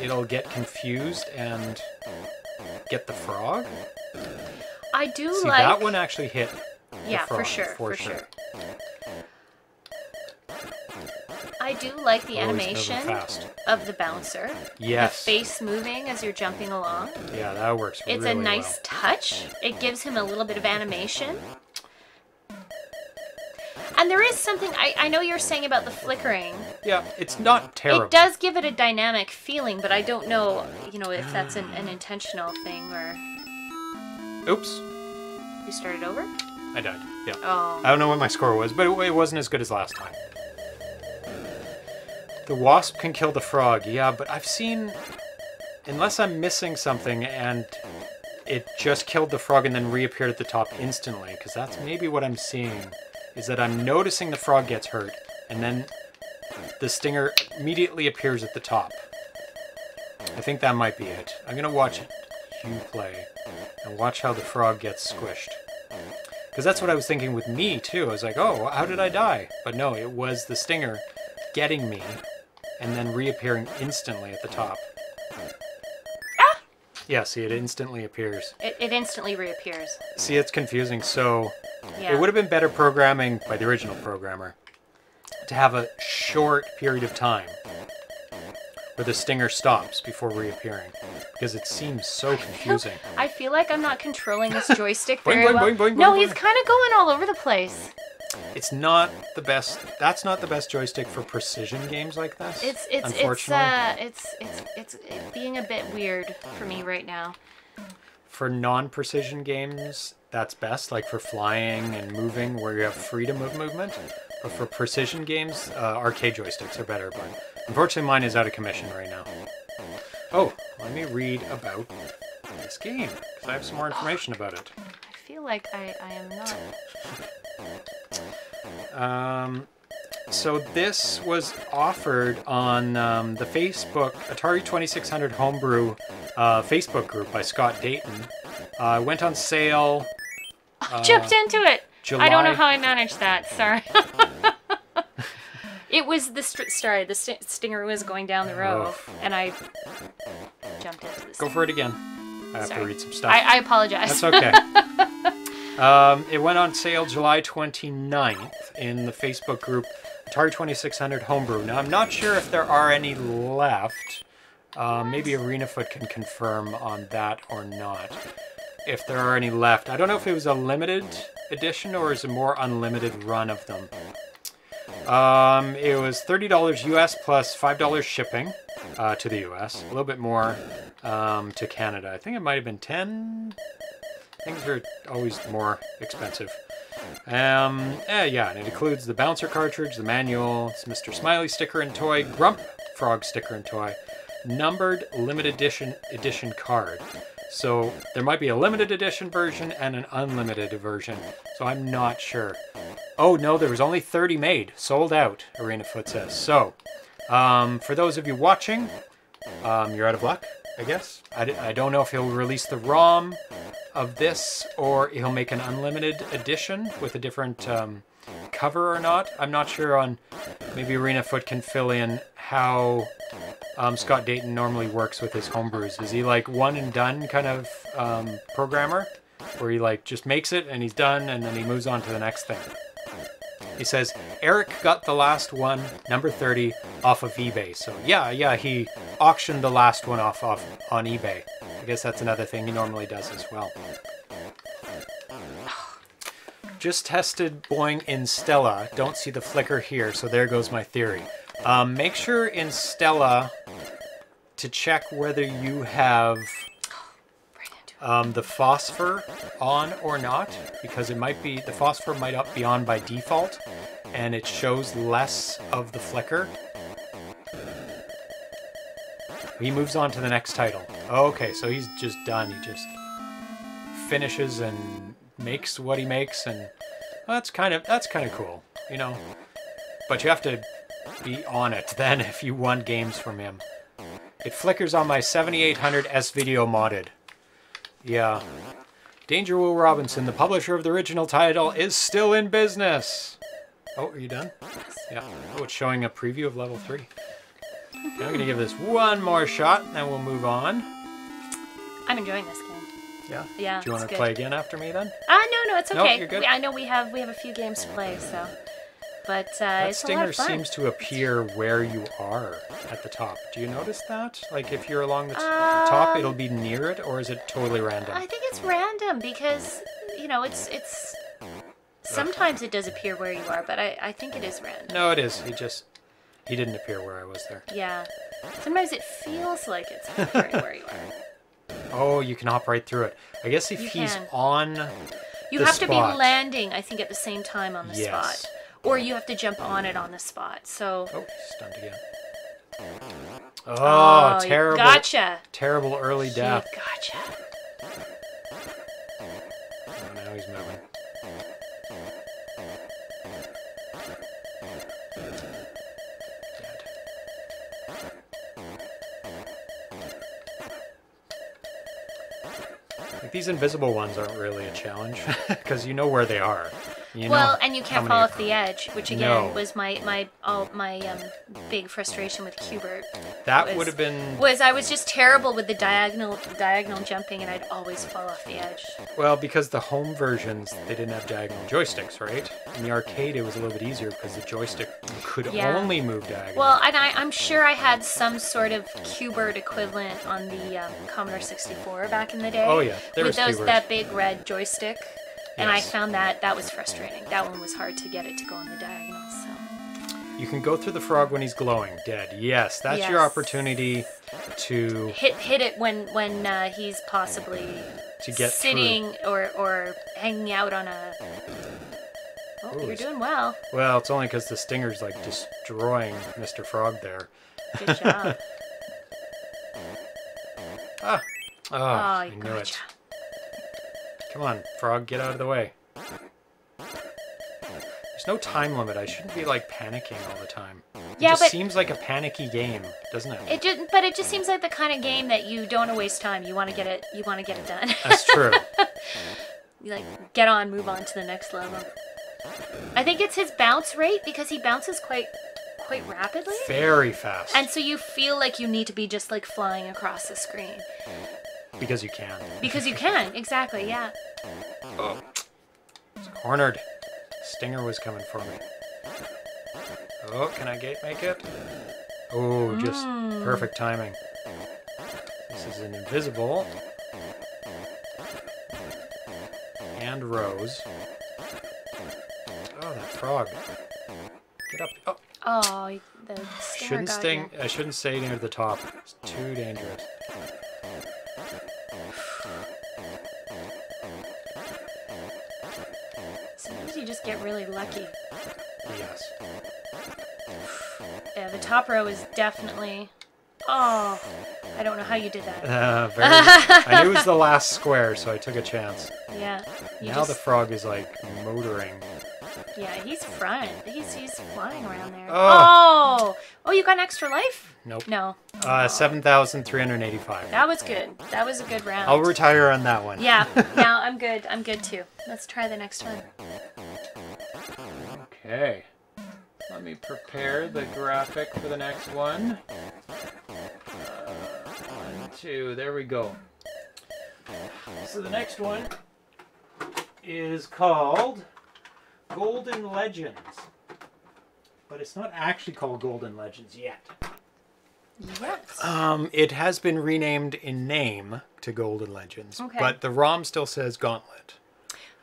it'll get confused and get the frog? I do See, like. that one actually hit. the yeah, for frog, sure, for, sure. Do like the moving animation of the bouncer. Yes. The face moving as you're jumping along. Yeah, that works It's really a nice well. touch. It gives him a little bit of animation. And there is something I, I know you're saying about the flickering. Yeah, it's not terrible. It does give it a dynamic feeling, but I don't know, you know, if that's an, an intentional thing or Oops, you started over. I died. Yeah. Oh, I don't know what my score was, but it, it wasn't as good as last time. The wasp can kill the frog, yeah, but I've seen. Unless I'm missing something and it just killed the frog and then reappeared at the top instantly, because that's maybe what I'm seeing. is that I'm noticing the frog gets hurt, and then the stinger immediately appears at the top. I think that might be it. I'm gonna watch you play and watch how the frog gets squished. Because that's what I was thinking with me too. I was like, oh, how did I die? But no, it was the stinger getting me and then reappearing instantly at the top. Ah! Yeah, see, it instantly appears. It, it instantly reappears. See, it's confusing. So Yeah. it would have been better programming by the original programmer to have a short period of time where the stinger stops before reappearing because it seems so confusing. I feel like I'm not controlling this [LAUGHS] joystick very boing, well. boing, boing, no, boing, he's kind of going all over the place. It's not the best. That's not the best joystick for precision games like this. It's it's it's uh it's it's it's it's being a bit weird for me right now. for non-precision games, that's best. Like for flying and moving, where you have freedom of movement. But for precision games, uh, arcade joysticks are better. But unfortunately, mine is out of commission right now. Oh, let me read about this game because I have some more information about it. I feel like I I am not. [LAUGHS] Um, so this was offered on um, the Facebook Atari 2600 Homebrew uh, Facebook group by Scott Dayton. Uh, went on sale. [LAUGHS] Uh, Jumped into it. I don't know how I managed that. Sorry. [LAUGHS] it was the st- sorry the st- stinger was going down the Oof. and I jumped into the. Go for it again. I have Sorry. to read some stuff. I, I apologize. That's okay. [LAUGHS] um, it went on sale July 29th in the Facebook group Atari 2600 Homebrew. Now, I'm not sure if there are any left. Um, maybe ArenaFoot can confirm on that or not. If there are any left. I don't know if it was a limited edition or is a more unlimited run of them. Um, it was $30 US plus $5 shipping uh, to the US. A little bit more um, to Canada. I think it might have been 10 Things are always more expensive. Um, eh, yeah, and it includes the bouncer cartridge, the manual, Mr. Smiley sticker and toy, Grump frog sticker and toy, numbered limited edition edition card. So there might be a limited edition version and an unlimited version. So I'm not sure. Oh no, there was only 30 made, sold out. Arena Foot says. So, um, for those of you watching, um, you're out of luck, I guess. I, don't know if he'll release the ROM of this or he'll make an unlimited edition with a different um, cover or not. I'm not sure on. Maybe Arena Foot can fill in how um, Scott Dayton normally works with his homebrews. Is he like one and done kind of um, programmer, where he like just makes it and he's done and then he moves on to the next thing? He says Eric got the last one, number 30, off of eBay. So yeah, yeah, he auctioned the last one off, off on eBay. I guess that's another thing he normally does as well. Just tested Boing in Stella. Don't see the flicker here, so there goes my theory. Um, make sure in Stella to check whether you have. Um, the phosphor on or not because it might be the phosphor might not be on by default and it shows less of the flicker. He moves on to the next title. Okay so he's just done. He just finishes and makes what he makes and that's kind of that's kind of cool you know? But you have to be on it then if you want games from him. It flickers on my 7800 S video modded yeah. Danger Will Robinson, the publisher of the original title, is still in business. Oh, are you done? Yeah. Oh, it's showing a preview of level three. Okay, I'm going to give this one more shot, and then we'll move on. I'm enjoying this game. Yeah. Yeah, Do you want to play again after me then? Ah, no, no, it's No, okay. you're good. We, I know we have we have a few games to play, so. But uh, That it's a lot stinger of fun. seems to appear where you are at the top. Do you notice that? Like if you're along the t- top, Um, it'll be near it, or is it totally random? I think it's random because you know it's it's. Sometimes it does appear where you are, but I, I think it is random. No, it is. He just he didn't appear where I was there. Yeah. Sometimes it feels like it's appearing where you are. [LAUGHS] [LAUGHS] Oh, you can hop right through it. I guess if You he's can. on You have to be landing, I think, at the same time on the Yes. spot, or you have to jump on it on the spot. So. Oh, stunned again. Oh, oh you terrible, Gotcha. terrible early He death. Gotcha. Oh, now he's moving. Like these invisible ones aren't really a challenge [LAUGHS] because you know where they are. You well, know and you can't fall off the edge, which again No. was my my all my um, big frustration with Q*bert. That would have been Was I was just terrible with the diagonal diagonal jumping, and I'd always fall off the edge. well because the home versions they didn't have diagonal joysticks, right? In the arcade it was a little bit easier because the joystick could Yeah. only move diagonal. Well, and I, I'm sure I had some sort of Q*bert equivalent on the um, Commodore 64 back in the day. Oh, yeah, there with was those Q*bert. that big red joystick, and I found that that was frustrating. That one was hard to get it to go on the diagonal. So You can go through the frog when he's glowing, dead. Yes, that's your opportunity to hit hit it when when uh, he's possibly to get sitting or or hanging out on a. Oh, Ooh, you're doing well. Well, it's only because the stinger's like destroying Mr. Frog there. Good job. [LAUGHS] Ah, oh, oh, I knew it. Come on, Frog, get out of the way. There's no time limit. I shouldn't be like panicking all the time. It Yeah, just but- seems like a panicky game, doesn't it? It just, but it just seems like the kind of game that you don't want to waste time. You want to get it. You want to get it done. That's [LAUGHS] true. You, like get on, move on to the next level. I think it's his bounce rate because he bounces quite quite rapidly. Very fast. And so you feel like you need to be just like flying across the screen because you can. because you can. Exactly. Yeah. Oh. It's cornered. Stinger was coming for me. Oh, can I gate make it? Oh, just Mm. perfect timing. This is an invisible. And Rose. Oh, that frog. Get up. Oh, Oh, the stinger shouldn't sting. you. I shouldn't stay near the top. It's too dangerous. Get really lucky. Yes. Yeah, the top row is definitely. Oh, I don't know how you did that. [LAUGHS] Uh, very, I knew it was the [LAUGHS] last square, so I took a chance. Yeah. Now the frog is like motoring. yeah, he's front. He's he's flying around there. Oh. Oh, oh, you got an extra life? Nope. No. Uh, 7,385. That was good. That was a good round. I'll retire on that one. yeah. [LAUGHS] Now I'm good. I'm good too. Let's try the next one. Okay. Let me prepare the graphic for the next one. Uh, one, two, there we go. So the next one is called Golden Legends. But it's not actually called Golden Legends yet. Yes. Um, it has been renamed in name to Golden Legends, Okay. but the ROM still says Gauntlet.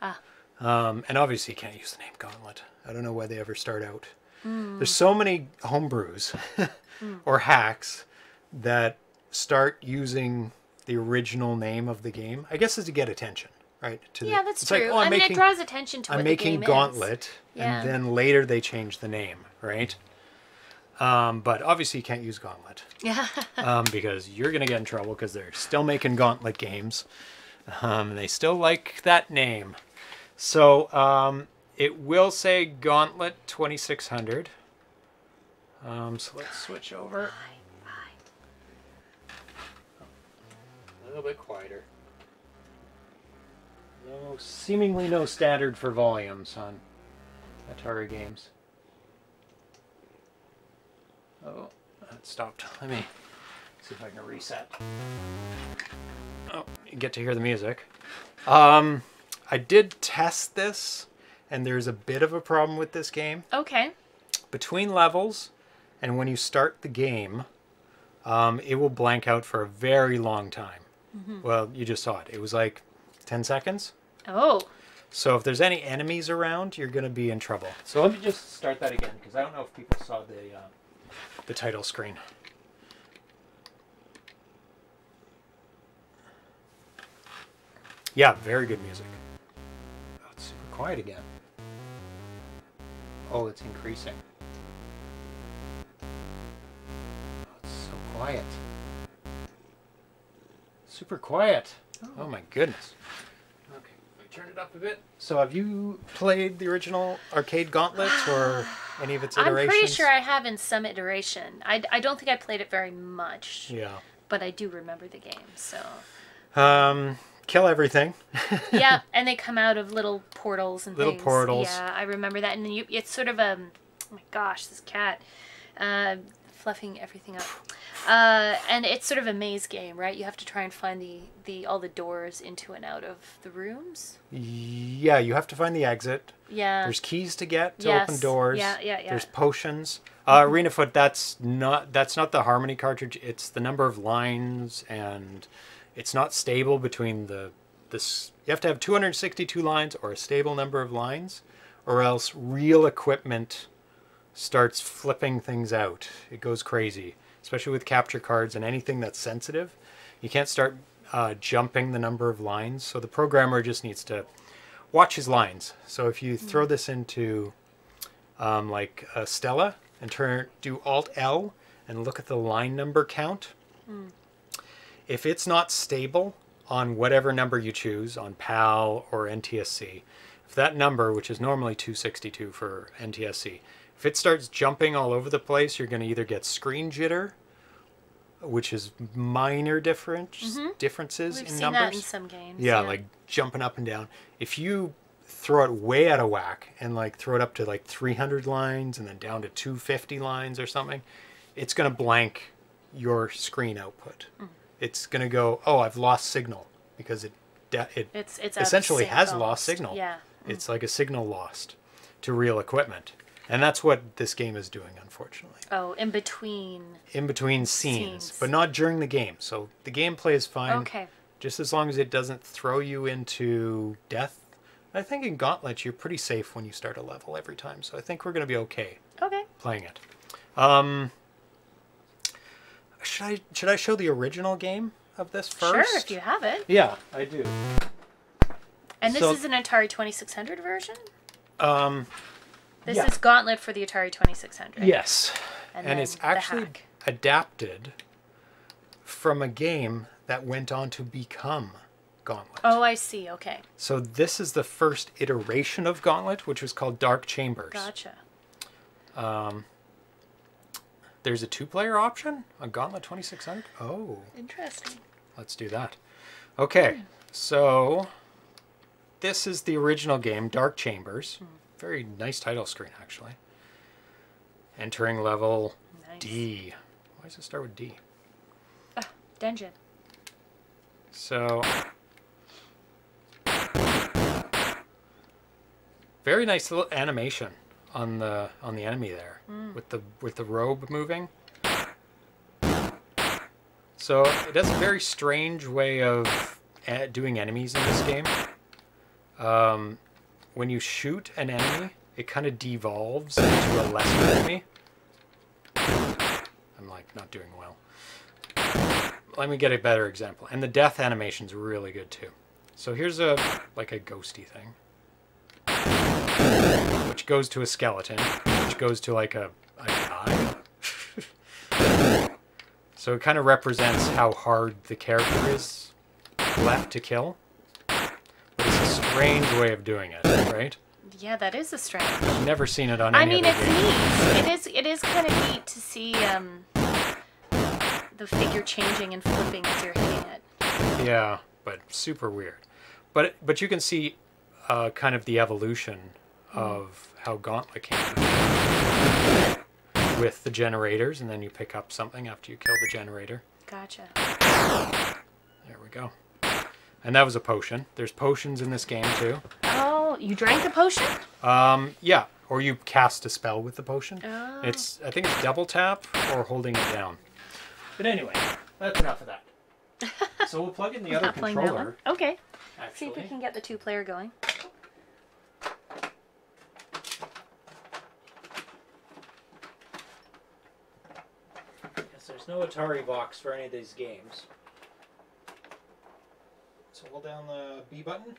Ah. Um, and obviously, you can't use the name Gauntlet. I don't know why they ever start out. Hmm. There's so many homebrews [LAUGHS] or hacks that start using the original name of the game. I guess is to get attention, right? To the- Yeah, that's it's true. Like, oh, I'm mean, making, it draws attention to I'm making Gauntlet, Yeah. and then later they change the name, right? Um, but obviously, you can't use Gauntlet. Yeah. um, because you're going to get in trouble because they're still making Gauntlet games. Um, they still like that name. So um, it will say Gauntlet 2600. Um, so let's switch over. A little bit quieter. No, seemingly no standard for volumes on Atari games. Oh, that stopped. Let me see if I can reset. Oh, you get to hear the music. Um, I did test this, and there's a bit of a problem with this game. Okay. Between levels, and when you start the game, um, it will blank out for a very long time. Well, you just saw it. It was like 10 seconds. Oh. So if there's any enemies around, you're going to be in trouble. So let me just start that again, because I don't know if people saw the, uh, the title screen. Yeah, very good music. Oh, it's super quiet again. Oh, it's increasing. Oh, it's so quiet. Super quiet. Oh, my goodness. Okay, let me turn it up a bit. So have you played the original arcade Gauntlet or [SIGHS] any of its iterations? I'm pretty sure I have in some iteration. I, I don't think I played it very much, Yeah. but I do remember the game. So Um, kill everything. [LAUGHS] yeah, [LAUGHS] and they come out of little portals and Little things. portals. Yeah, I remember that. And then you, it's sort of a, oh my gosh, this cat, uh, fluffing everything up. Uh, and it's sort of a maze game, right? You have to try and find the, the all the doors into and out of the rooms. Yeah, you have to find the exit. Yeah. There's keys to get to Yes. open doors. Yeah, yeah, yeah. There's potions. Uh, Arena Foot. That's not that's not the Harmony cartridge. It's the number of lines, and it's not stable between the this. You have to have 262 lines or a stable number of lines, or else real equipment starts flipping things out. It goes crazy, especially with capture cards and anything that's sensitive. You can't start uh, jumping the number of lines. So the programmer just needs to watch his lines. So if you throw this into um, like uh, Stella and turn do Alt L and look at the line number count, if it's not stable on whatever number you choose on PAL or NTSC, if that number, which is normally 262 for NTSC, if it starts jumping all over the place, you're going to either get screen jitter, which is minor difference differences We've in seen numbers. that in some games. Yeah, like jumping up and down. If you throw it way out of whack and like throw it up to like 300 lines and then down to 250 lines or something, it's going to blank your screen output. Mm. It's going to go, "Oh, I've lost signal" because it da- it it's it's essentially has lost signal. Yeah. It's like a signal lost to real equipment. And that's what this game is doing unfortunately. Oh, in between. In between scenes, Scenes. but not during the game. So the gameplay is fine Okay. just as long as it doesn't throw you into death. I think in Gauntlet you're pretty safe when you start a level every time, so I think we're going to be okay Okay. playing it. Um, should I should I show the original game of this first? Sure, if you have it. Yeah, I do. And this So- is an Atari 2600 version? Um, This Yeah. is Gauntlet for the Atari 2600. yes, And, and, then it's the actually hack. adapted from a game that went on to become Gauntlet. Oh, I see. Okay. So this is the first iteration of Gauntlet, which was called Dark Chambers. Gotcha. There's a two-player option on Gauntlet 2600. Oh, Interesting. let's do that. Okay, hmm. so this is the original game, Dark Chambers. Hmm. Very nice title screen, actually. Entering level Nice. D. Why does it start with D? Ah, dungeon. So, very nice little animation on the on the enemy there with the with the robe moving. So it has a very strange way of uh, doing enemies in this game. Um, when you shoot an enemy, it kind of devolves into a lesser enemy. I'm like not doing well let me get a better example. And the death animation's really good too. So here's a like a ghosty thing. Which goes to a skeleton, which goes to like a, a guy. [LAUGHS] so it kind of represents how hard the character is left to kill. But it's a strange way of doing it, right? Yeah, that is a strange. I've never seen it on any I mean, it's game. neat. It is. It is kind of neat to see um, the figure changing and flipping as you're hitting it. Yeah, but super weird. But but you can see uh, kind of the evolution of how Gauntlet came be. with the generators, and then you pick up something after you kill the generator. Gotcha. There we go. And that was a potion. There's potions in this game too. Oh, you drank the potion? Um, yeah, or you cast a spell with the potion. Oh. It's I think it's double tap or holding it down. But anyway, that's enough of that. [LAUGHS] so we'll plug in the other Not playing that one. controller. Okay. Actually. See if we can get the two player going. Yes, there's no Atari box for any of these games. So hold down the B button.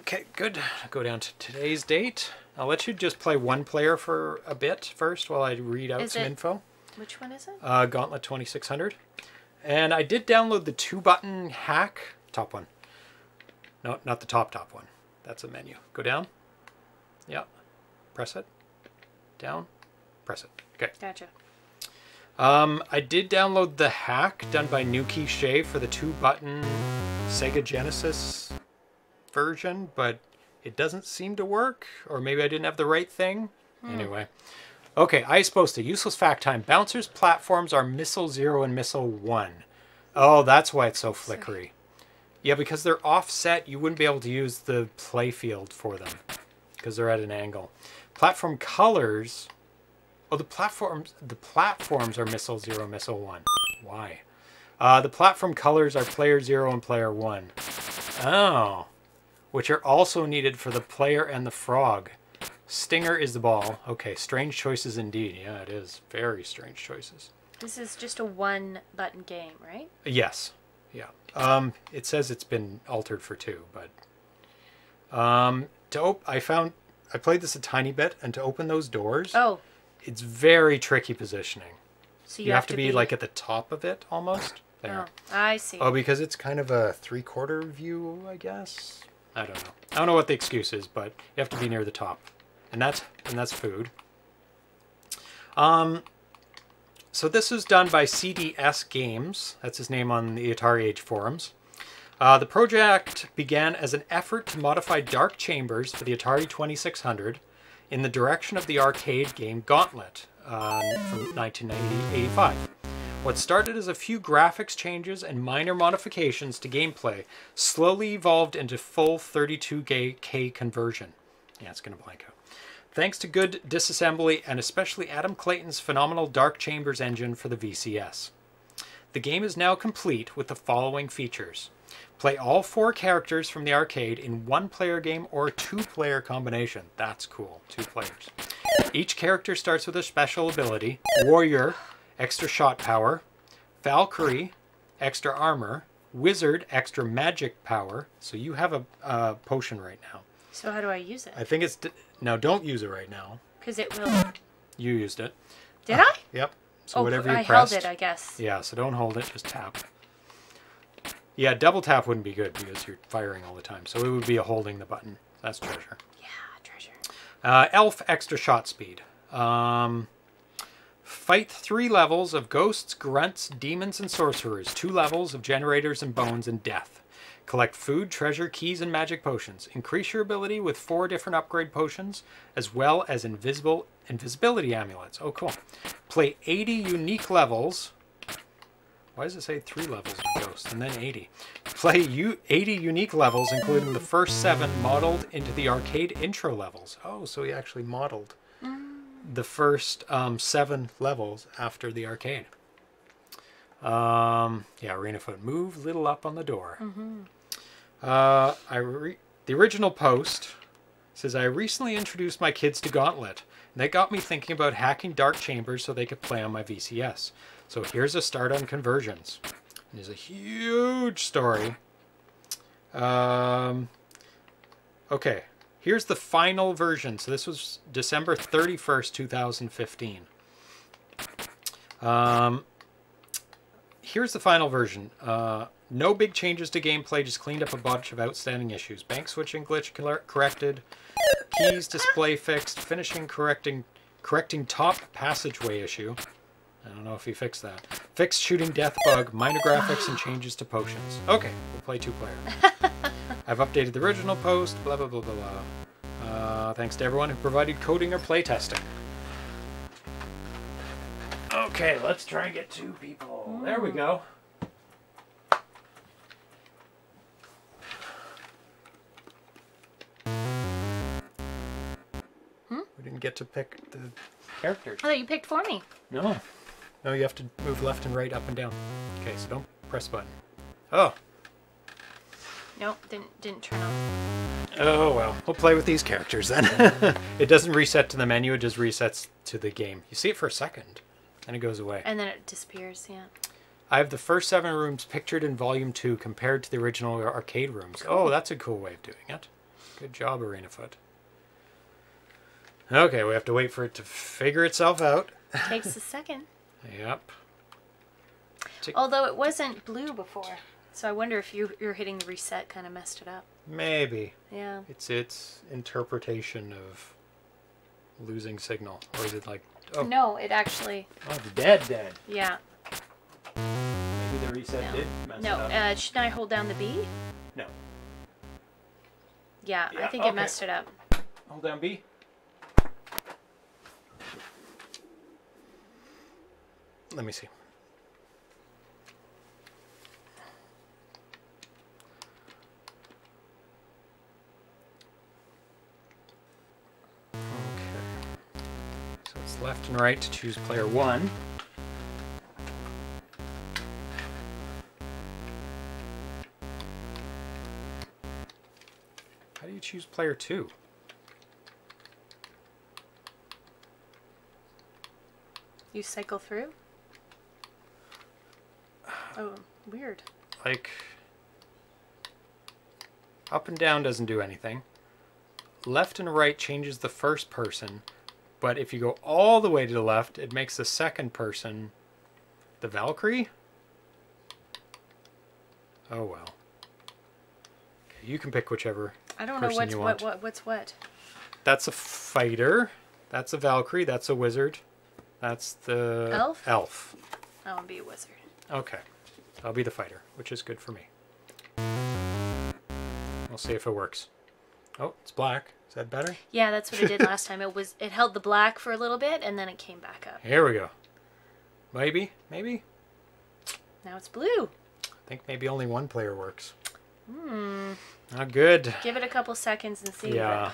Okay, good. Go down to today's date. I'll let you just play one player for a bit first while I read out Is some it- info. Which one is it? Uh, Gauntlet 2600. And I did download the two button hack, top one, No, not the top top one. That's a menu. Go down. Yeah. Press it. Down. Press it. Okay. Gotcha. Um, I did download the hack done by Nukey Shay for the two button Sega Genesis version, but it doesn't seem to work, or maybe I didn't have the right thing. Anyway. Okay, I Ice Poster, useless fact time. Bouncers platforms are Missile Zero and Missile One. Oh, that's why it's so flickery. Yeah, because they're offset, you wouldn't be able to use the play field for them because they're at an angle. Platform colors. Oh, the platforms. The platforms are Missile Zero, Missile One. Why? Uh, the platform colors are Player Zero and Player One. Oh, which are also needed for the player and the frog. Stinger is the ball. Okay, strange choices indeed. Yeah, it is. Very strange choices. This is just a one button game, right? Yes. Yeah. Um, it says it's been altered for two, but um, to op- I found I played this a tiny bit, and to open those doors, Oh, it's very tricky positioning. so You, have, to be, like at the top of it almost. There. Oh, I see. Oh, because it's kind of a three-quarter view, I guess. I don't know. I don't know what the excuse is, but you have to be near the top, and that's and that's food. Um. So this is done by CDS Games. That's his name on the Atari Age forums. Uh, the project began as an effort to modify Dark Chambers for the Atari 2600 in the direction of the arcade game Gauntlet um, from 1985. What started as a few graphics changes and minor modifications to gameplay slowly evolved into full 32K conversion. Yeah, it's going to blank out. Thanks to good disassembly and especially Adam Clayton's phenomenal Dark Chambers engine for the VCS. The game is now complete with the following features. Play all four characters from the arcade in one player game or two player combination. That's cool. Two players. Each character starts with a special ability Warrior, extra shot power, Valkyrie, extra armor, Wizard, extra magic power. So you have a, a potion right now. So how do I use it? I think it's. D- now, don't use it right now. Because it will. You used it. Did I? Yep. So oh, whatever you I pressed. held it, I guess. Yeah, so don't hold it, just tap. Yeah, double tap wouldn't be good because you're firing all the time. So it would be a holding the button. That's treasure. Yeah, treasure. Uh, elf extra shot speed. Um, fight three levels of ghosts, grunts, demons, and sorcerers. Two levels of generators and bones and death. Collect food, treasure, keys, and magic potions. Increase your ability with four different upgrade potions, as well as invisible invisibility amulets. Oh, cool. Play 80 unique levels. Why does it say three levels of Ghost and then 80? Play u- 80 unique levels, including the first seven modeled into the arcade intro levels. Oh, so he actually modeled the first um, seven levels after the arcade. Um, yeah, Arena Foot. Move little up on the door. Uh, I re- the original post says I recently introduced my kids to Gauntlet, and that got me thinking about hacking Dark Chambers so they could play on my VCS. So here's a start on conversions. There's a huge story. Um, okay, here's the final version. So this was December 31st, 2015. Um, here's the final version. Uh, no big changes to gameplay, just cleaned up a bunch of outstanding issues. Bank switching glitch corrected, keys display fixed, finishing correcting correcting top passageway issue. I don't know if he fixed that. Fixed shooting death bug, minor graphics, and changes to potions. Okay, we'll play two player. [LAUGHS] I've updated the original post, blah blah blah blah blah. Uh, thanks to everyone who provided coding or playtesting. Okay, let's try and get two people. There we go. We didn't get to pick the characters. I thought you picked for me. No. No, you have to move left and right, up and down. Okay, so don't press button. Oh. Nope, didn't didn't turn on. Oh well. We'll play with these characters then. [LAUGHS] [LAUGHS] it doesn't reset to the menu, it just resets to the game. You see it for a second, and it goes away. And then it disappears, yeah. I have the first seven rooms pictured in Volume 2 compared to the original arcade rooms. Oh, that's a cool way of doing it. Good job, Arena Foot. Okay, we have to wait for it to figure itself out. Takes a second. Yep. Although it wasn't blue before. So I wonder if you you're hitting the reset kind of messed it up. Maybe. Yeah. It's its interpretation of losing signal. Or is it like, oh, No, it actually. oh the dead dead. Yeah. Maybe the reset No. did mess No. it up. Uh, shouldn't I hold down the B? no. Yeah, yeah. I Yeah, think it messed it up. Hold down B. Let me see. Okay. So it's left and right to choose player one. How do you choose player two? You cycle through? Oh, weird. like up and down doesn't do anything. Left and right changes the first person, but if you go all the way to the left, it makes the second person the Valkyrie. Oh well. Okay, you can pick whichever. I don't know what's you what, want. what what's what. That's a fighter. That's a Valkyrie. That's a wizard. That's the Elf? Elf. I want to be a wizard. Okay. I'll be the fighter, which is good for me. We'll see if it works. Oh, it's black. Is that better? Yeah, that's what it did [LAUGHS] last time. It was it held the black for a little bit and then it came back up. Here we go. Maybe, maybe. Now it's blue. I think maybe only one player works. Hmm. Not good. Give it a couple seconds and see. Yeah.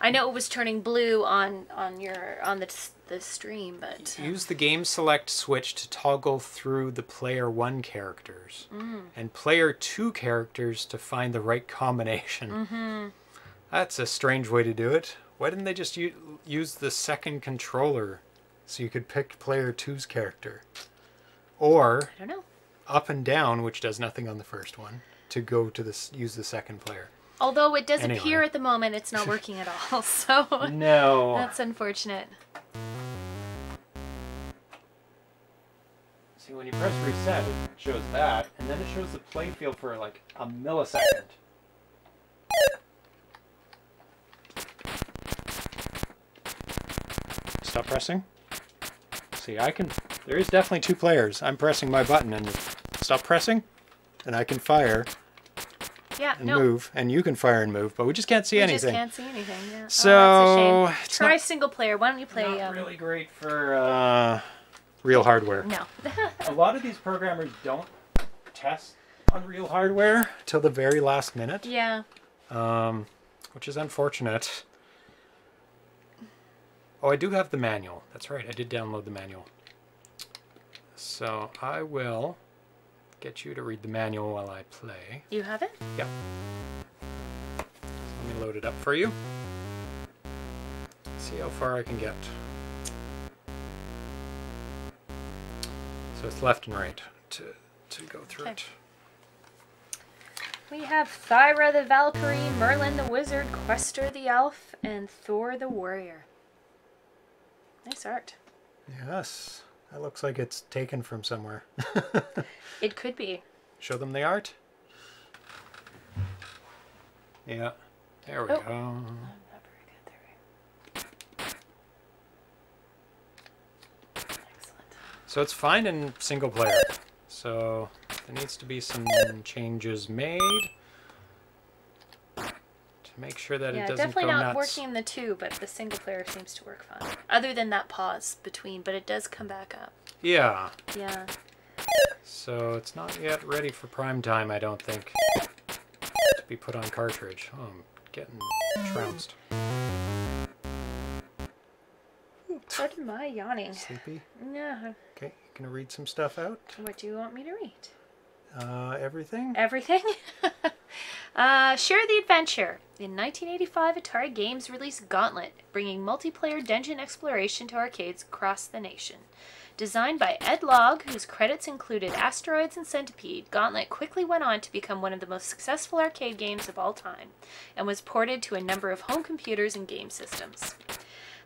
I know it was turning blue on on your on the the stream, but uh, Use the game select switch to toggle through the player one characters and player two characters to find the right combination. Mhm. That's a strange way to do it. Why didn't they just u- use the second controller so you could pick player two's character? Or I don't know. up and down, which does nothing on the first one, to go to this use the second player. Although it does Anyway. appear at the moment it's not working at all, [LAUGHS] so No. that's unfortunate. See, when you press reset, it shows that, and then it shows the play field for like a millisecond. Stop pressing. See, I can. There is definitely two players. I'm pressing my button, and stop pressing, and I can fire Yeah, and no. move, and you can fire and move, but we just can't see we anything. We just can't see anything. Yeah. oh, So, that's a shame. Try not- single player. Why don't you play? Not um, really great for uh, [LAUGHS] real hardware. No. A lot of these programmers don't test on real hardware till the very last minute, yeah. um, which is unfortunate. Oh, I do have the manual. That's right, I did download the manual. So I will get you to read the manual while I play. You have it? Yep. Let me load it up for you. See how far I can get. So it's left and right to, to go through Okay. it. We have Thyra the Valkyrie, Merlin the Wizard, Questor the Elf, and Thor the Warrior. Nice art. Yes, that looks like it's taken from somewhere. [LAUGHS] It could be. Show them the art. Yeah, there we Oh. go. Not very good. There we go. Excellent. So it's fine in single player. So there needs to be some changes made make sure that yeah, it doesn't definitely not nuts. working in the two, but the single player seems to work fine. Other than that pause between, but it does come back up. Yeah, Yeah. so it's not yet ready for prime time, I don't think, to be put on cartridge. Oh, I'm getting trounced. Pardon my yawning. Sleepy? Yeah. Okay, you gonna read some stuff out? What do you want me to read? Uh, everything? Everything? [LAUGHS] uh, share the adventure. In 1985, Atari Games released Gauntlet, bringing multiplayer dungeon exploration to arcades across the nation. Designed by Ed Logg, whose credits included Asteroids and Centipede, Gauntlet quickly went on to become one of the most successful arcade games of all time, and was ported to a number of home computers and game systems.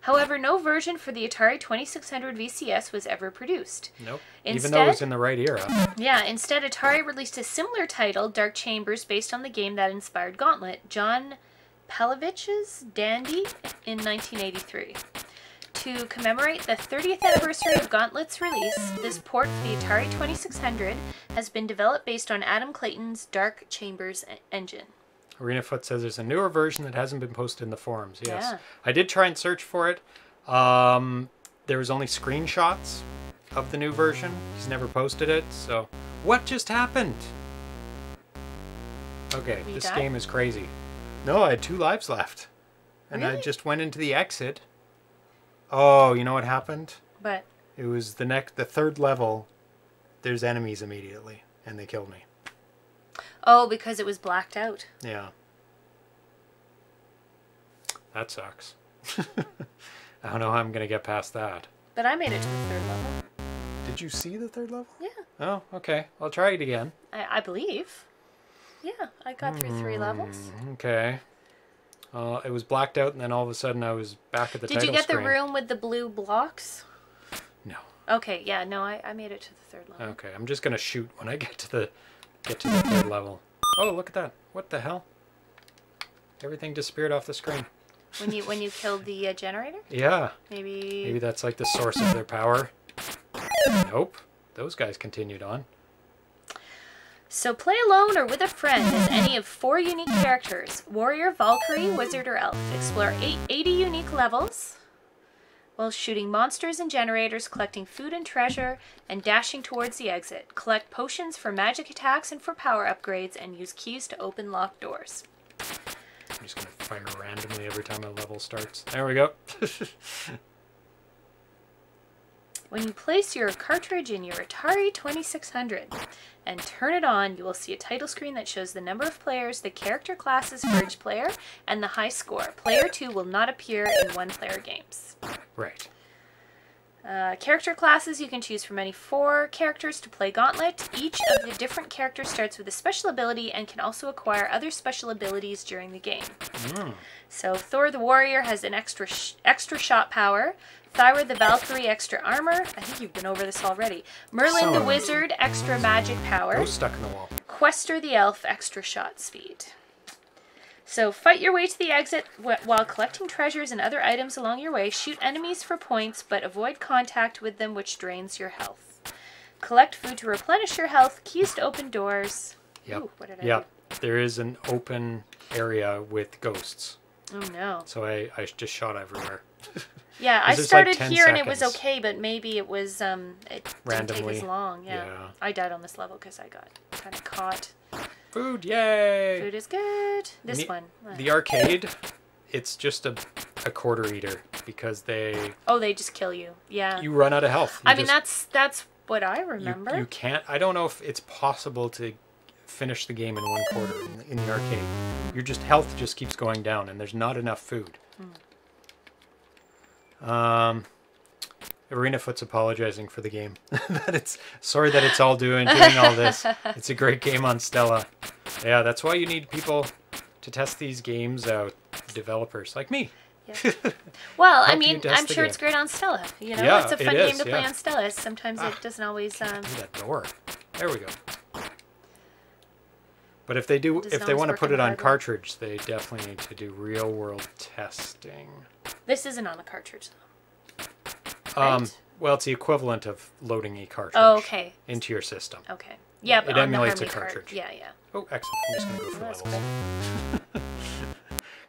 However, no version for the Atari 2600 VCS was ever produced. Nope. Even though it was in the right era. Yeah, instead, Atari released a similar title, Dark Chambers, based on the game that inspired Gauntlet, John Palevich's Dandy, in 1983. To commemorate the 30th anniversary of Gauntlet's release, this port for the Atari 2600 has been developed based on Adam Clayton's Dark Chambers engine. Arena Foot says there's a newer version that hasn't been posted in the forums. Yes. Yeah. I did try and search for it. Um, there was only screenshots of the new version. He's never posted it, so what just happened? Okay, this died? game is crazy. No, I had two lives left. And I just went into the exit. Oh, you know what happened? But It was the next the third level. There's enemies immediately and they killed me. Oh, because it was blacked out. Yeah. That sucks. [LAUGHS] I don't know how I'm going to get past that. But I made it to the third level. Did you see the third level? Yeah, Oh, okay. I'll try it again. I, I believe. Yeah, I got through three levels. Mm, Okay. Uh, it was blacked out, and then all of a sudden I was back at the Did you get screen. the room with the blue blocks? No. Okay, yeah, no, I, I made it to the third level. Okay, I'm just gonna shoot when I get to the get to the third level. Oh, look at that! What the hell? Everything disappeared off the screen. When you when you killed the uh, generator, Yeah, maybe. maybe that's like the source of their power. Nope. Those guys continued on. So play alone or with a friend as any of four unique characters: warrior, Valkyrie, wizard, or elf. Explore eight, 80 unique levels while shooting monsters and generators, collecting food and treasure, and dashing towards the exit. Collect potions for magic attacks and for power upgrades, and use keys to open locked doors. I'm just gonna fire randomly every time a level starts. There we go. [LAUGHS] When you place your cartridge in your Atari 2600 and turn it on, you will see a title screen that shows the number of players, the character classes for each player, and the high score. Player 2 will not appear in one player games. right. Uh, character classes you can choose from any four characters to play Gauntlet. Each of the different characters starts with a special ability and can also acquire other special abilities during the game. Mm. So Thor the Warrior has an extra sh- extra shot power. Thyra the Valkyrie extra armor. I think you've been over this already. Merlin the Wizard extra magic power. Stuck in the wall. Questor the Elf extra shot speed. So fight your way to the exit while collecting treasures and other items along your way. Shoot enemies for points, but avoid contact with them, which drains your health. Collect food to replenish your health. Keys to open doors. Yep. Ooh, what did I Yep. There is an open area with ghosts. Oh no. So I, I just shot everywhere. [LAUGHS] Yeah, I started like 10 here and it was okay, but maybe it was um it didn't take Randomly. as long. Yeah. Yeah. I died on this level because I got kind of caught. Food, yay! Food is good. This Ne- one. The arcade, it's just a, a quarter eater because they oh, they just kill you. Yeah. you run out of health. You I mean just- that's that's what I remember. you can't. I don't know if it's possible to finish the game in one quarter in the, in the arcade. Your just health just keeps going down, and there's not enough food. Um, Arena Foot's apologizing for the game. [LAUGHS] that it's sorry that it's all doing doing all this. [LAUGHS] It's a great game on Stella. Yeah, that's why you need people to test these games out. Developers like me. Yeah. [LAUGHS] Well, I mean, I'm sure game. it's great on Stella. You know, Yeah, it's a fun is, game to play on Stella. Sometimes Ah. it doesn't always. Um, that door. There we go. But if they do, if they want to put it on hardware. cartridge, they definitely need to do real world testing. this isn't on the cartridge. Though. Um, Right. well, it's the equivalent of loading a cartridge Oh, okay. into your system. Okay. Yeah, but It emulates a Harmony card. cartridge. Yeah, yeah. Oh, excellent. I'm just going to go for That's levels. [LAUGHS]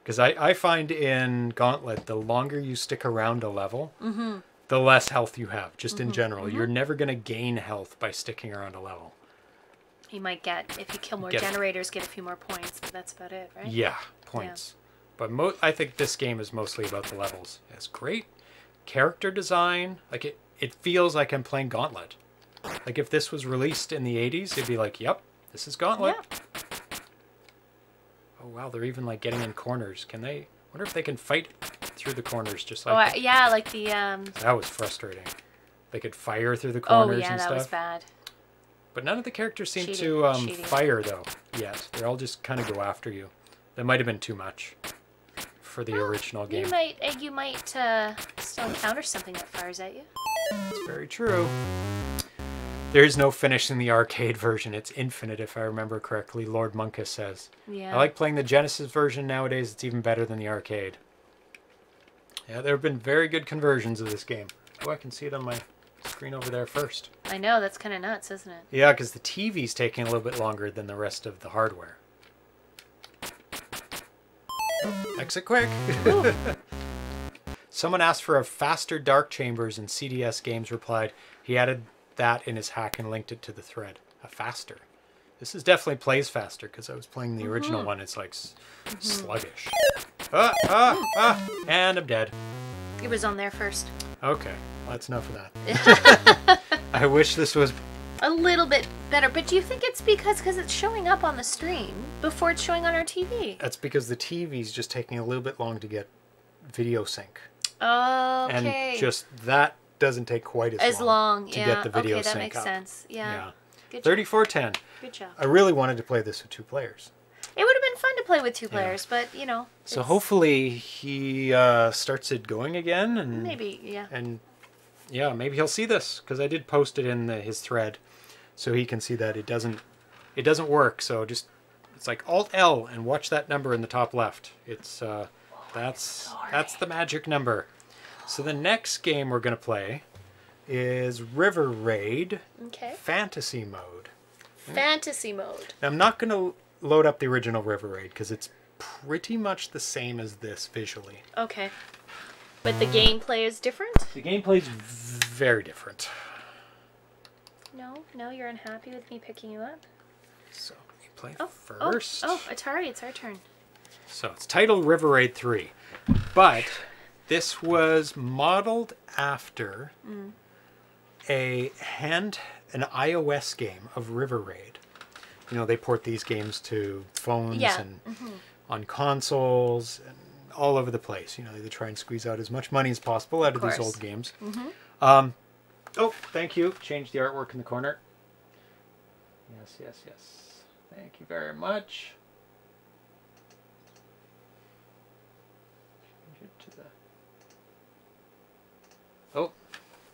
Because I, I find in Gauntlet, the longer you stick around a level, Mm-hmm. the less health you have, just in general. You're never going to gain health by sticking around a level. You might get if you kill more Get- generators, get a few more points, but that's about it, right? Yeah, points. But mo- I think this game is mostly about the levels. It's great character design. Like it, it feels like I'm playing Gauntlet. Like if this was released in the 80s, it'd be like, "Yep, this is Gauntlet." Yeah. Oh wow, they're even like getting in corners. Can they? Wonder if they can fight through the corners just Oh, like I, yeah, like the um. that was frustrating. They could fire through the corners. Oh yeah, and that stuff. was bad. But none of the characters seem Cheating, to um, fire though yet. They all just kind of go after you. That might have been too much for the original game. You might, uh, you might uh, still encounter something that fires at you. It's very true. There is no finish in the arcade version. It's infinite, if I remember correctly. Lord Monkus says. Yeah. I like playing the Genesis version nowadays. It's even better than the arcade. Yeah, there have been very good conversions of this game. Oh, I can see it on my screen over there first. I know that's kind of nuts, isn't it? Yeah, because the TV's taking a little bit longer than the rest of the hardware. Exit quick. [LAUGHS] Someone asked for a faster Dark Chambers and CDS Games replied he added that in his hack and linked it to the thread. A faster. This is definitely plays faster because I was playing the original one. It's like s- sluggish. Ah, ah, ah, and I'm dead. It was on there first. Okay, well, that's enough of that. [LAUGHS] [LAUGHS] I wish this was A little bit better, but do you think it's because because it's showing up on the stream before it's showing on our TV? That's because the TV's just taking a little bit long to get video sync. Okay. And just that doesn't take quite as, as long, to yeah. get the video okay, that makes up. sense. Yeah. Yeah. Good job. 3410. Good job. I really wanted to play this with two players. It would have been fun to play with two players, but you know. So hopefully he uh, starts it going again and maybe yeah. and yeah, maybe he'll see this because I did post it in the, his thread, so he can see that it doesn't it doesn't work. So just it's like Alt L and watch that number in the top left. It's uh, that's that's the magic number. So the next game we're gonna play is River Raid Okay. Fantasy Mode. Fantasy mode. Now, I'm not gonna load up the original River Raid because it's pretty much the same as this visually. Okay. But the gameplay is different? The gameplay is very different. No, no, you're unhappy with me picking you up. So you play Oh, first. Oh, oh, Atari, it's our turn. So it's titled River Raid 3. But this was modeled after Mm. a hand an iOS game of River Raid. You know, they port these games to phones Yeah, and on consoles and all over the place. You know, they try and squeeze out as much money as possible out of, these old games. Um, oh, thank you. Change the artwork in the corner. Yes, yes, yes. Thank you very much. Change it to the. Oh,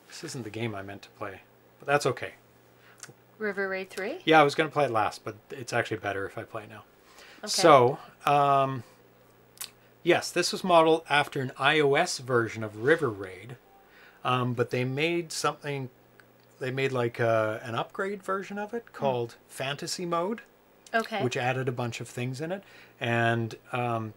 this isn't the game I meant to play, but that's okay. River Raid 3? Yeah, I was going to play it last, but it's actually better if I play it now. Okay. So, um, yes, this was modeled after an iOS version of River Raid, um, but they made something. They made like a, an upgrade version of it called Fantasy Mode, Okay. which added a bunch of things in it. And um,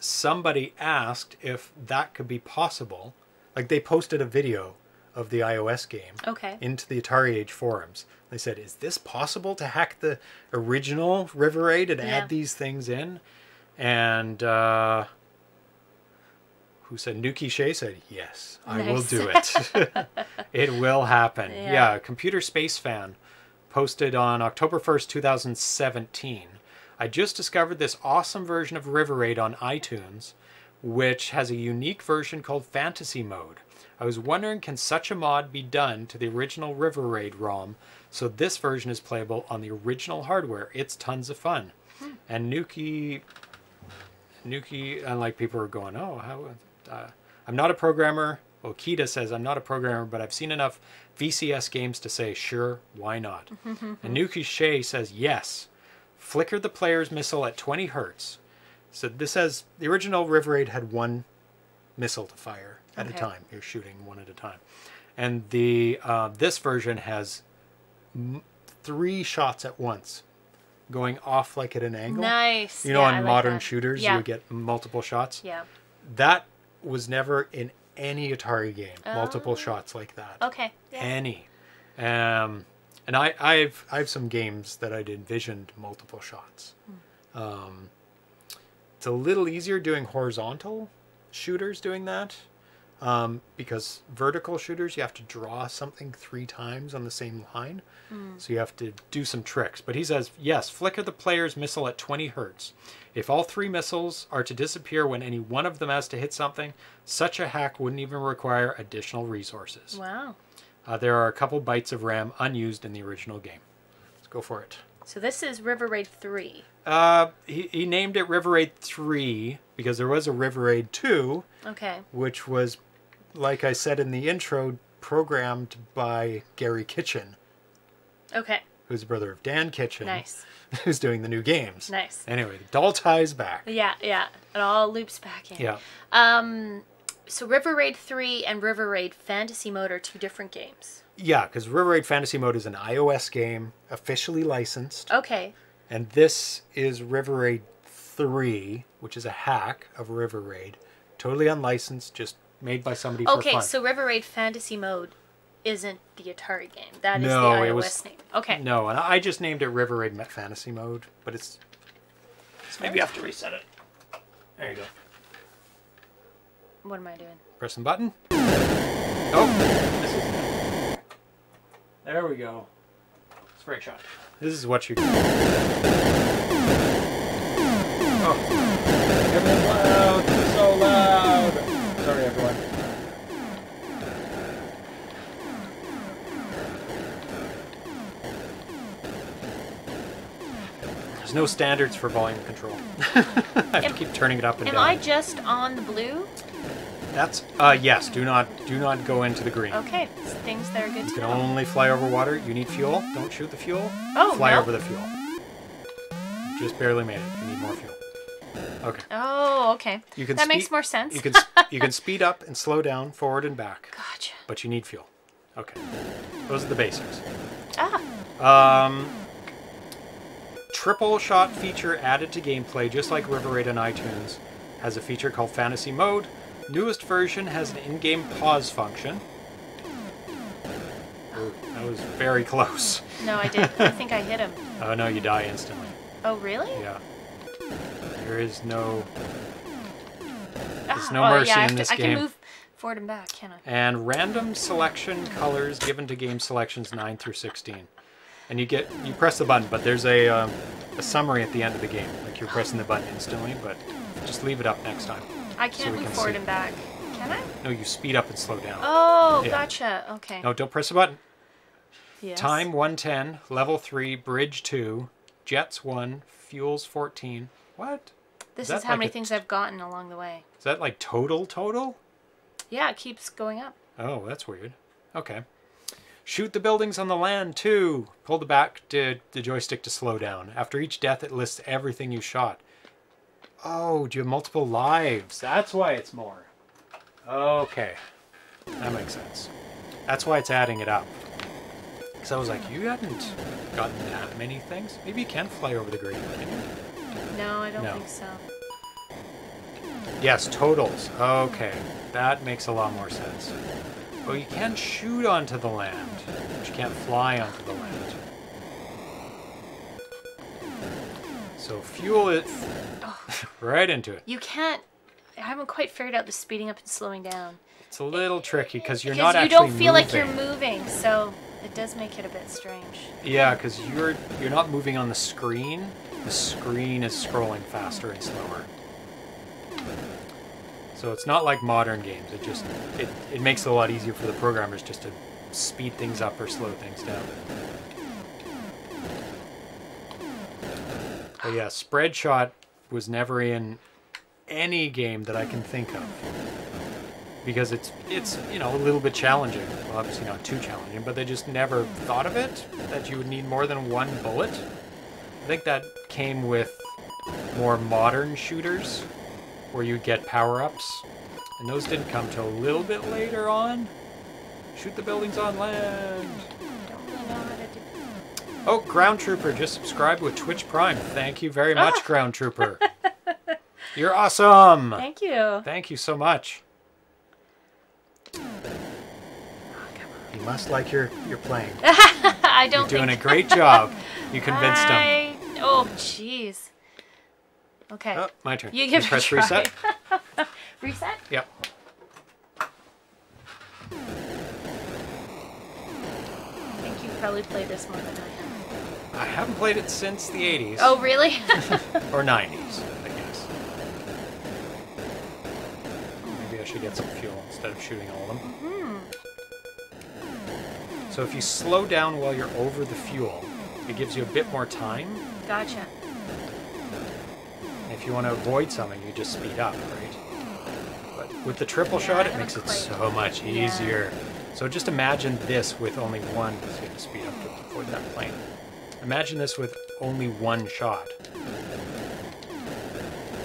somebody asked if that could be possible. Like they posted a video of the iOS game okay. into the Atari Age forums. They said, "Is this possible to hack the original River Raid and Yeah. add these things in?" And uh, who said Nukey Shay said, "Yes, I will do [LAUGHS] it. [LAUGHS] it will happen." Yeah. Yeah. Computer Space Fan posted on October 1st, 2017. I just discovered this awesome version of River Raid on iTunes, which has a unique version called Fantasy Mode. I was wondering, can such a mod be done to the original River Raid ROM so this version is playable on the original hardware? It's tons of fun. Hmm. And Nukey, Nukey, unlike people are going, oh, how? Uh, I'm not a programmer. Okita says, I'm not a programmer, but I've seen enough VCS games to say, sure, why not? [LAUGHS] and Nukey Shay says, yes. Flicker the player's missile at 20 hertz. So this has the original River Raid had one missile to fire at Okay. a time. You're shooting one at a time, and the uh, this version has m- three shots at once, going off like at an angle. Nice. You know, Yeah, on I modern that. shooters, yeah. you get multiple shots. Yeah. That was never in any Atari game. Multiple Oh. shots like that. Okay. Yeah. Any. Um, and I, I've I have some games that I'd envisioned multiple shots. Hmm. Um, it's a little easier doing horizontal shooters doing that um, because vertical shooters you have to draw something three times on the same line, so you have to do some tricks. But he says yes, flicker the player's missile at 20 hertz. If all three missiles are to disappear when any one of them has to hit something, such a hack wouldn't even require additional resources. Wow. Uh, there are a couple bytes of RAM unused in the original game. Let's go for it. So this is River Raid 3. Uh, he, he named it River Raid 3 because there was a River Raid 2, Okay. which was, like I said in the intro, programmed by Gary Kitchen, Okay. who's the brother of Dan Kitchen, Nice. [LAUGHS] who's doing the new games. Nice. Anyway, it all ties back. Yeah, yeah. It all loops back in. Yeah. Um, so River Raid 3 and River Raid Fantasy Mode are two different games. Yeah, because River Raid Fantasy Mode is an iOS game, officially licensed. Okay. And this is River Raid 3, which is a hack of River Raid. Totally unlicensed, just made by somebody for Okay, so River Raid Fantasy Mode isn't the Atari game. That is No, the it iOS was- name. Okay. No, and I just named it River Raid Met Fantasy Mode, but it's. it's maybe I have to reset it. There you go. What am I doing? Pressing button. Oh, this is. There we go. Spray shot. This is what you. Oh, There's no standards for volume control. [LAUGHS] I have Am- to keep turning it up and Am down. I just on the blue? That's uh yes. Do not do not go into the green. Okay. it's Things that are good You to can know. only fly over water. You need fuel. Don't shoot the fuel. Oh, fly no? over the fuel. Just barely made it. You need more fuel. Okay. Oh, okay. You can that makes more sense. You can [LAUGHS] you can speed up and slow down, forward and back, Gotcha. but you need fuel. Okay. Those are the basics. Ah. Um, triple shot feature added to gameplay, just like River Raid on iTunes, has a feature called Fantasy Mode. Newest version has an in-game pause function. Ooh, that was very close. No, I did. I [LAUGHS] think I hit him. Oh no, you die instantly. Oh, really? Yeah. There is no Ah, no oh, mercy yeah, I in have to- this I can move forward and back, can I? and random selection colors given to game selections 9 through 16 and you get you press the button but there's a, um, a summary at the end of the game like you're pressing the button instantly but just leave it up next time I can't we move can forward see. and back. Can I? no you speed up and slow down Oh, Yeah. gotcha. Okay. no don't press the button Yes. time 110 level 3 bridge 2 jets 1 fuels 14 what This is is how like many things I've gotten along the way. is that like total total Yeah, it keeps going up. Oh, that's weird. Okay. Shoot the buildings on the land too. Pull the back to the joystick to slow down. After each death, it lists everything you shot. Oh, do you have multiple lives? That's why it's more. Okay. That makes sense. That's why it's adding it up. Because I was like, you hadn't gotten that many things. Maybe you can fly over the green. Can? No, I don't No. think so. Yes, totals. Okay, that makes a lot more sense. Well, you can shoot onto the land, but you can't fly onto the land. So fuel it [LAUGHS] right into it. You can't. I haven't quite figured out the speeding up and slowing down. It's a little tricky because you're not you actually you don't feel like you're moving. moving, so it does make it a bit strange. Yeah, because you're you're not moving on the screen. The screen is scrolling faster and slower. So it's not like modern games. It just it, it makes it a lot easier for the programmers just to speed things up or slow things down. But yeah, spread shot was never in any game that I can think of. Because it's it's you know a little bit challenging. Well, obviously not too challenging, but they just never thought of it that you would need more than one bullet. I think that came with more modern shooters where you get power-ups, and those didn't come till a little bit later on. Shoot the buildings on land. Don't really know how to do. Oh, Ground Trooper just subscribed with Twitch Prime. Thank you very much, Ah. Ground Trooper. [LAUGHS] You're awesome. Thank you. Thank you so much. You must like your your playing. [LAUGHS] I You're don't doing a great job. You convinced him. [LAUGHS] Oh, jeez. Okay. Oh, my turn. You Can give press reset. [LAUGHS] Reset? Yep. I think you probably played this more than I have. I haven't played it since the 80s Oh, really? [LAUGHS] [LAUGHS] or 90s, I guess. Maybe I should get some fuel instead of shooting all of them. hmm So if you slow down while you're over the fuel, it gives you a bit more time. Gotcha. If you want to avoid something, you just speed up, right? But with the triple Yeah, shot, it makes it so much Yeah. easier. So just imagine this with only one. So you have to speed up to avoid that plane. Imagine this with only one shot.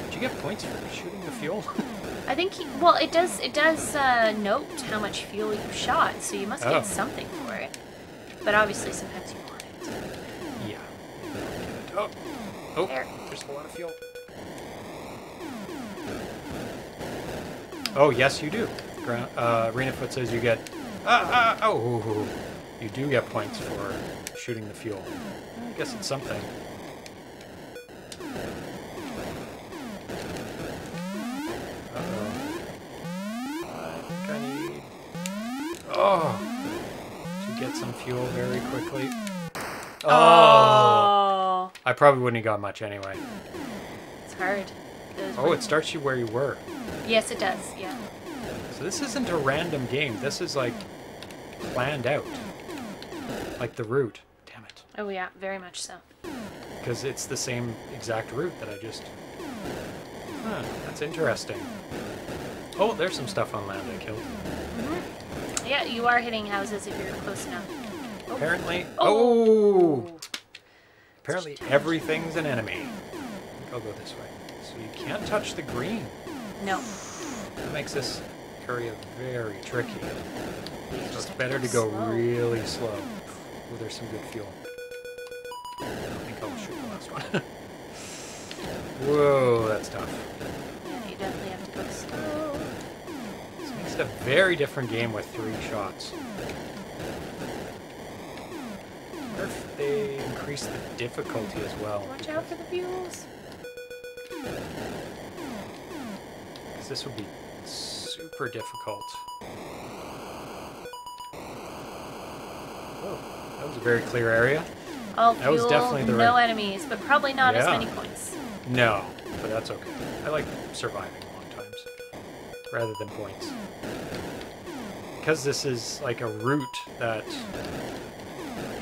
Did you get points for shooting the fuel? [LAUGHS] I think he, well, it does it does uh, note how much fuel you shot, so you must Oh. get something for it. But obviously, sometimes you want it. yeah. Oh, oh, There. there's a lot of fuel. Oh, yes, you do. Ground, uh, Arena Foot says you get. Ah, ah, oh, you do get points for shooting the fuel. I guess it's something. Uh-oh. I think I need. Oh, to get some fuel very quickly. Oh, I probably wouldn't have got much anyway. it's hard. Oh, it starts you where you were. yes, it does. Yeah. So this isn't a random game. This is like planned out. Like the route. Damn it. Oh yeah, very much so. Because it's the same exact route that I just... Huh, that's interesting. Oh, there's some stuff on land I killed. Mm-hmm. Yeah, you are hitting houses if you're close enough. Oh. Apparently... Oh! Oh. Apparently everything's an enemy. I'll go this way. So you can't touch the green. No. That makes this area very tricky. So it's better to go slow. really slow. Oh, there's some good fuel. I think I'll shoot the last one. [LAUGHS] Whoa, that's tough. Yeah, you definitely have to go slow. This makes it a very different game with three shots. I wonder if they increase the difficulty as well. Watch out for the fuels. Because this would be super difficult. Oh, that was a very clear area. All That was definitely the no right- enemies, but probably not as many points. No, but that's okay. I like surviving long times rather than points. Because this is like a route that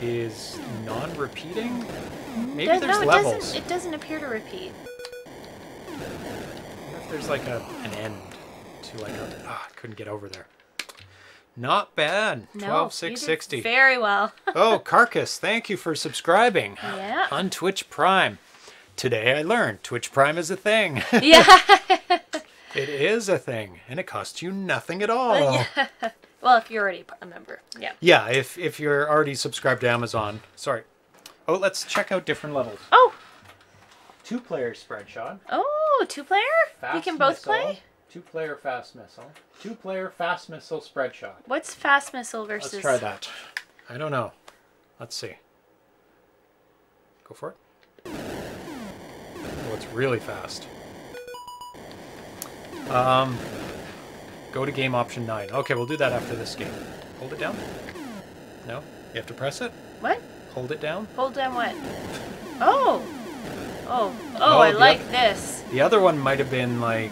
is non-repeating. Maybe Does- there's no, it levels. doesn't. It doesn't appear to repeat. I wonder if there's like a an end to like a. Ah, I couldn't get over there. Not bad. No, Twelve six sixty. Very well. [LAUGHS] oh, Carcass, thank you for subscribing Yeah. on Twitch Prime. Today I learned Twitch Prime is a thing. [LAUGHS] yeah. [LAUGHS] it is a thing, and it costs you nothing at all. yeah. Well, if you're already a member, yeah. Yeah, if if you're already subscribed to Amazon. Sorry. Oh, let's check out different levels. Oh, Two player spread shot. oh, two player. Fast we can both play. Two player fast missile. Two player fast missile spread shot. What's fast missile versus? Let's try that. I don't know. Let's see. Go for it. Oh, it's really fast. Um, go to game option 9. Okay, we'll do that after this game. Hold it down? No? You have to press it? What? Hold it down? Hold down what? Oh. Oh. Oh, Oh, I like this. The other one might have been like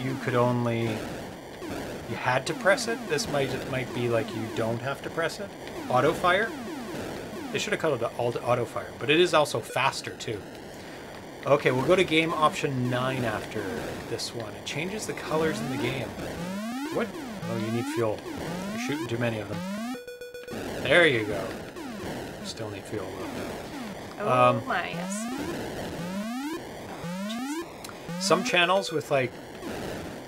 you could only you had to press it. This might might be like you don't have to press it. Auto fire. They should have called it auto auto fire, but it is also faster too. Okay, we'll go to game option nine after this one. It changes the colors in the game. What? Oh, you need fuel. You're shooting too many of them. There you go. Still need fuel though. Oh Um, my yes. some channels with like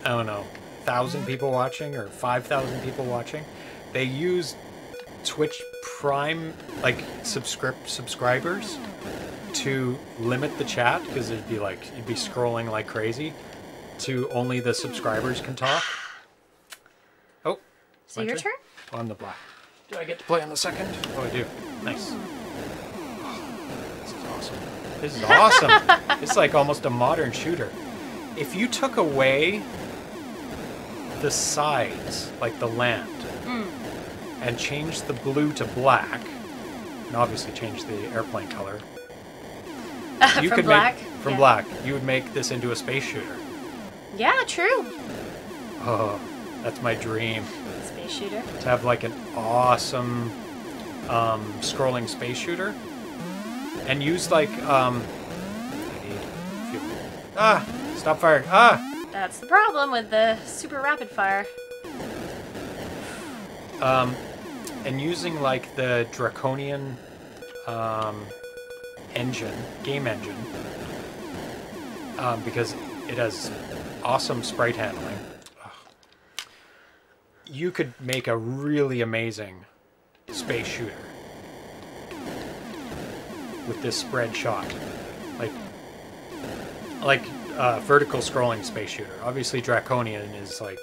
I don't know, thousand people watching or five thousand people watching, they use Twitch Prime like subscript subscribers to limit the chat because it'd be like you'd be scrolling like crazy to only the subscribers can talk. Oh, So your turn? turn? on the black. Do I get to play on the second? Oh, I do. Nice. This is awesome. [LAUGHS] This is awesome. it's like almost a modern shooter. If you took away the sides, like the land, Mm. and changed the blue to black, and obviously change the airplane color, [LAUGHS] you from could black. make from Yeah. black, you would make this into a space shooter. Yeah, true. Oh, that's my dream. Space shooter. to have like an awesome um, scrolling space shooter, and use like um, I need fuel. Ah, stop firing. Ah, That's the problem with the super rapid fire. um, and using like the draconian um, engine, game engine, um, because it has awesome sprite handling. Ugh. You could make a really amazing space shooter with this spread shot, like like uh, vertical scrolling space shooter. Obviously, draconian is like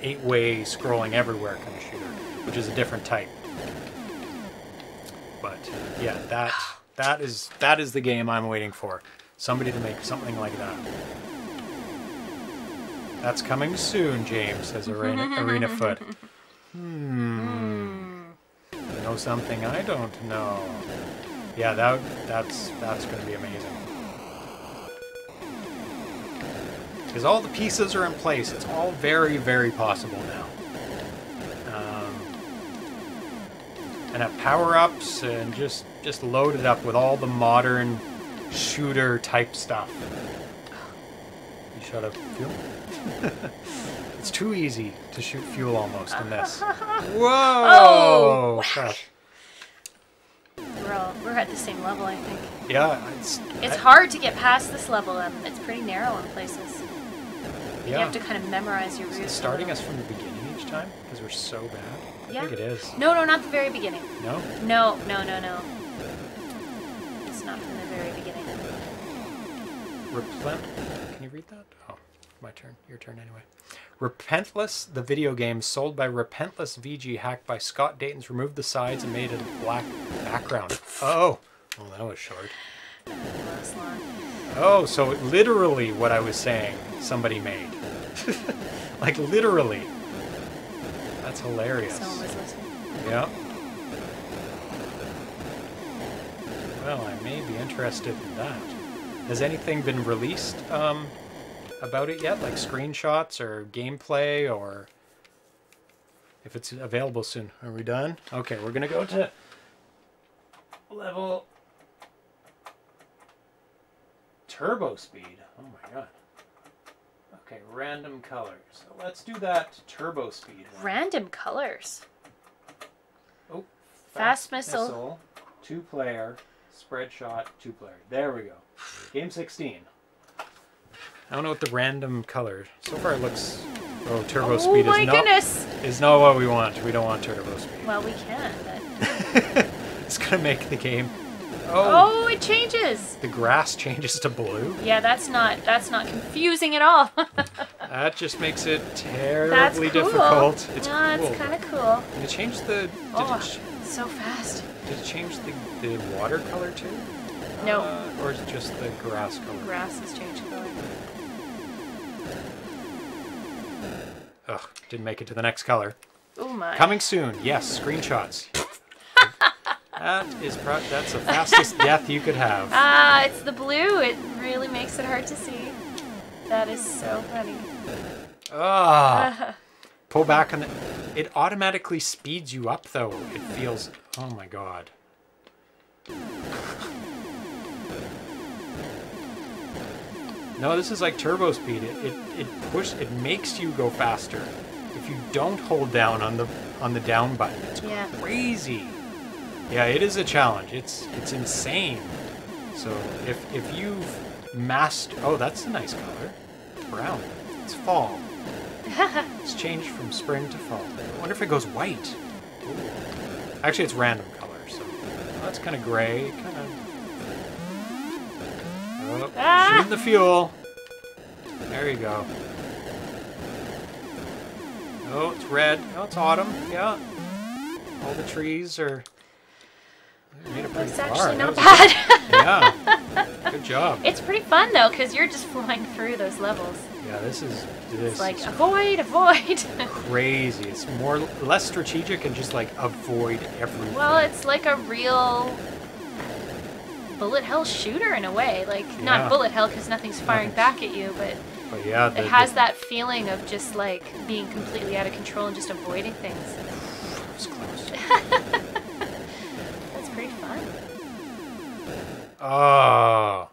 eight-way scrolling everywhere kind of shooter, which is a different type. But yeah, that that is that is the game I'm waiting for. Somebody to make something like that. That's coming soon, James, says Arena, [LAUGHS] Arena Foot. Hmm. You know something I don't know. Yeah, that that's that's going to be amazing. Because all the pieces are in place. It's all very, very possible now. Um, and have power-ups and just just load it up with all the modern shooter type stuff. You shut up, fuel. [LAUGHS] it's too easy to shoot fuel almost in this. [LAUGHS] Whoa! Oh, We're all we're at the same level, I think. Yeah, it's It's I- hard to get past this level, and it's pretty narrow in places. Yeah. You have to kind of memorize your Is it starting us from the beginning each time because we're so bad. I Yeah. think it is. No, no, not the very beginning. No. No, no, no, no. It's not from the very beginning. Replant. Can you read that? Oh, my turn. Your turn anyway. Repentless, the video game sold by Repentless VG, hacked by Scott Dayton's, removed the sides and made a black background. Oh, well, that was short. Oh, so literally what I was saying, somebody made. [LAUGHS] like literally. That's hilarious. Yeah. Well, I may be interested in that. Has anything been released um, about it yet? Like screenshots or gameplay or if it's available soon? Are we done? Okay, we're gonna go to level turbo speed. Oh my god. Okay, random colors. So let's do that turbo speed. one. Random colors. Oh, Fast missile. missile. two player, spread shot, two player. There we go. Game 16. I don't know what the random color. So far it looks. Oh, turbo oh speed is not is not what we want. We don't want turbo speed. Well, we can, but [LAUGHS] it's gonna make the game. Oh, oh, it changes. the grass changes to blue. Yeah, that's not that's not confusing at all. [LAUGHS] That just makes it terribly cool. difficult. It's no, cool. it's kind of cool. Did it change the? Did, Oh, it, so fast. did it change the, the water color too? No. Uh, or is it just the grass color? Grass has changed Ugh, didn't make it to the next color. Oh my. Coming soon. Yes, screenshots. that is pro- that's the fastest [LAUGHS] death you could have. Ah, it's the blue. It really makes it hard to see. That is so funny. Ah. [LAUGHS] Pull back on the. It automatically speeds you up though. It feels. Oh my god. No, this is like turbo speed. It it, it push it makes you go faster. If you don't hold down on the on the down button, it's Yeah. crazy. Yeah, it is a challenge. It's it's insane. So if if you've mastered, oh, that's a nice color, brown. It's fall. [LAUGHS] It's changed from spring to fall. I wonder if it goes white. Ooh. Actually, it's random color, so that's kind of gray. Kind of. Oh, Ah! shooting the fuel. There you go. Oh, it's red. Oh, it's autumn. Yeah. All the trees are. Made it pretty It's actually not bad. [LAUGHS] Yeah. Good job. it's pretty fun though, because you're just flying through those levels. Yeah, this is this It's like is avoid, avoid. crazy. It's more less strategic and just like avoid everything. well, it's like a real bullet hell shooter in a way. Like Yeah. not bullet hell because nothing's firing back at you, but But yeah, the, it has the, that feeling of just like being completely out of control and just avoiding things. was close. [LAUGHS] Oh.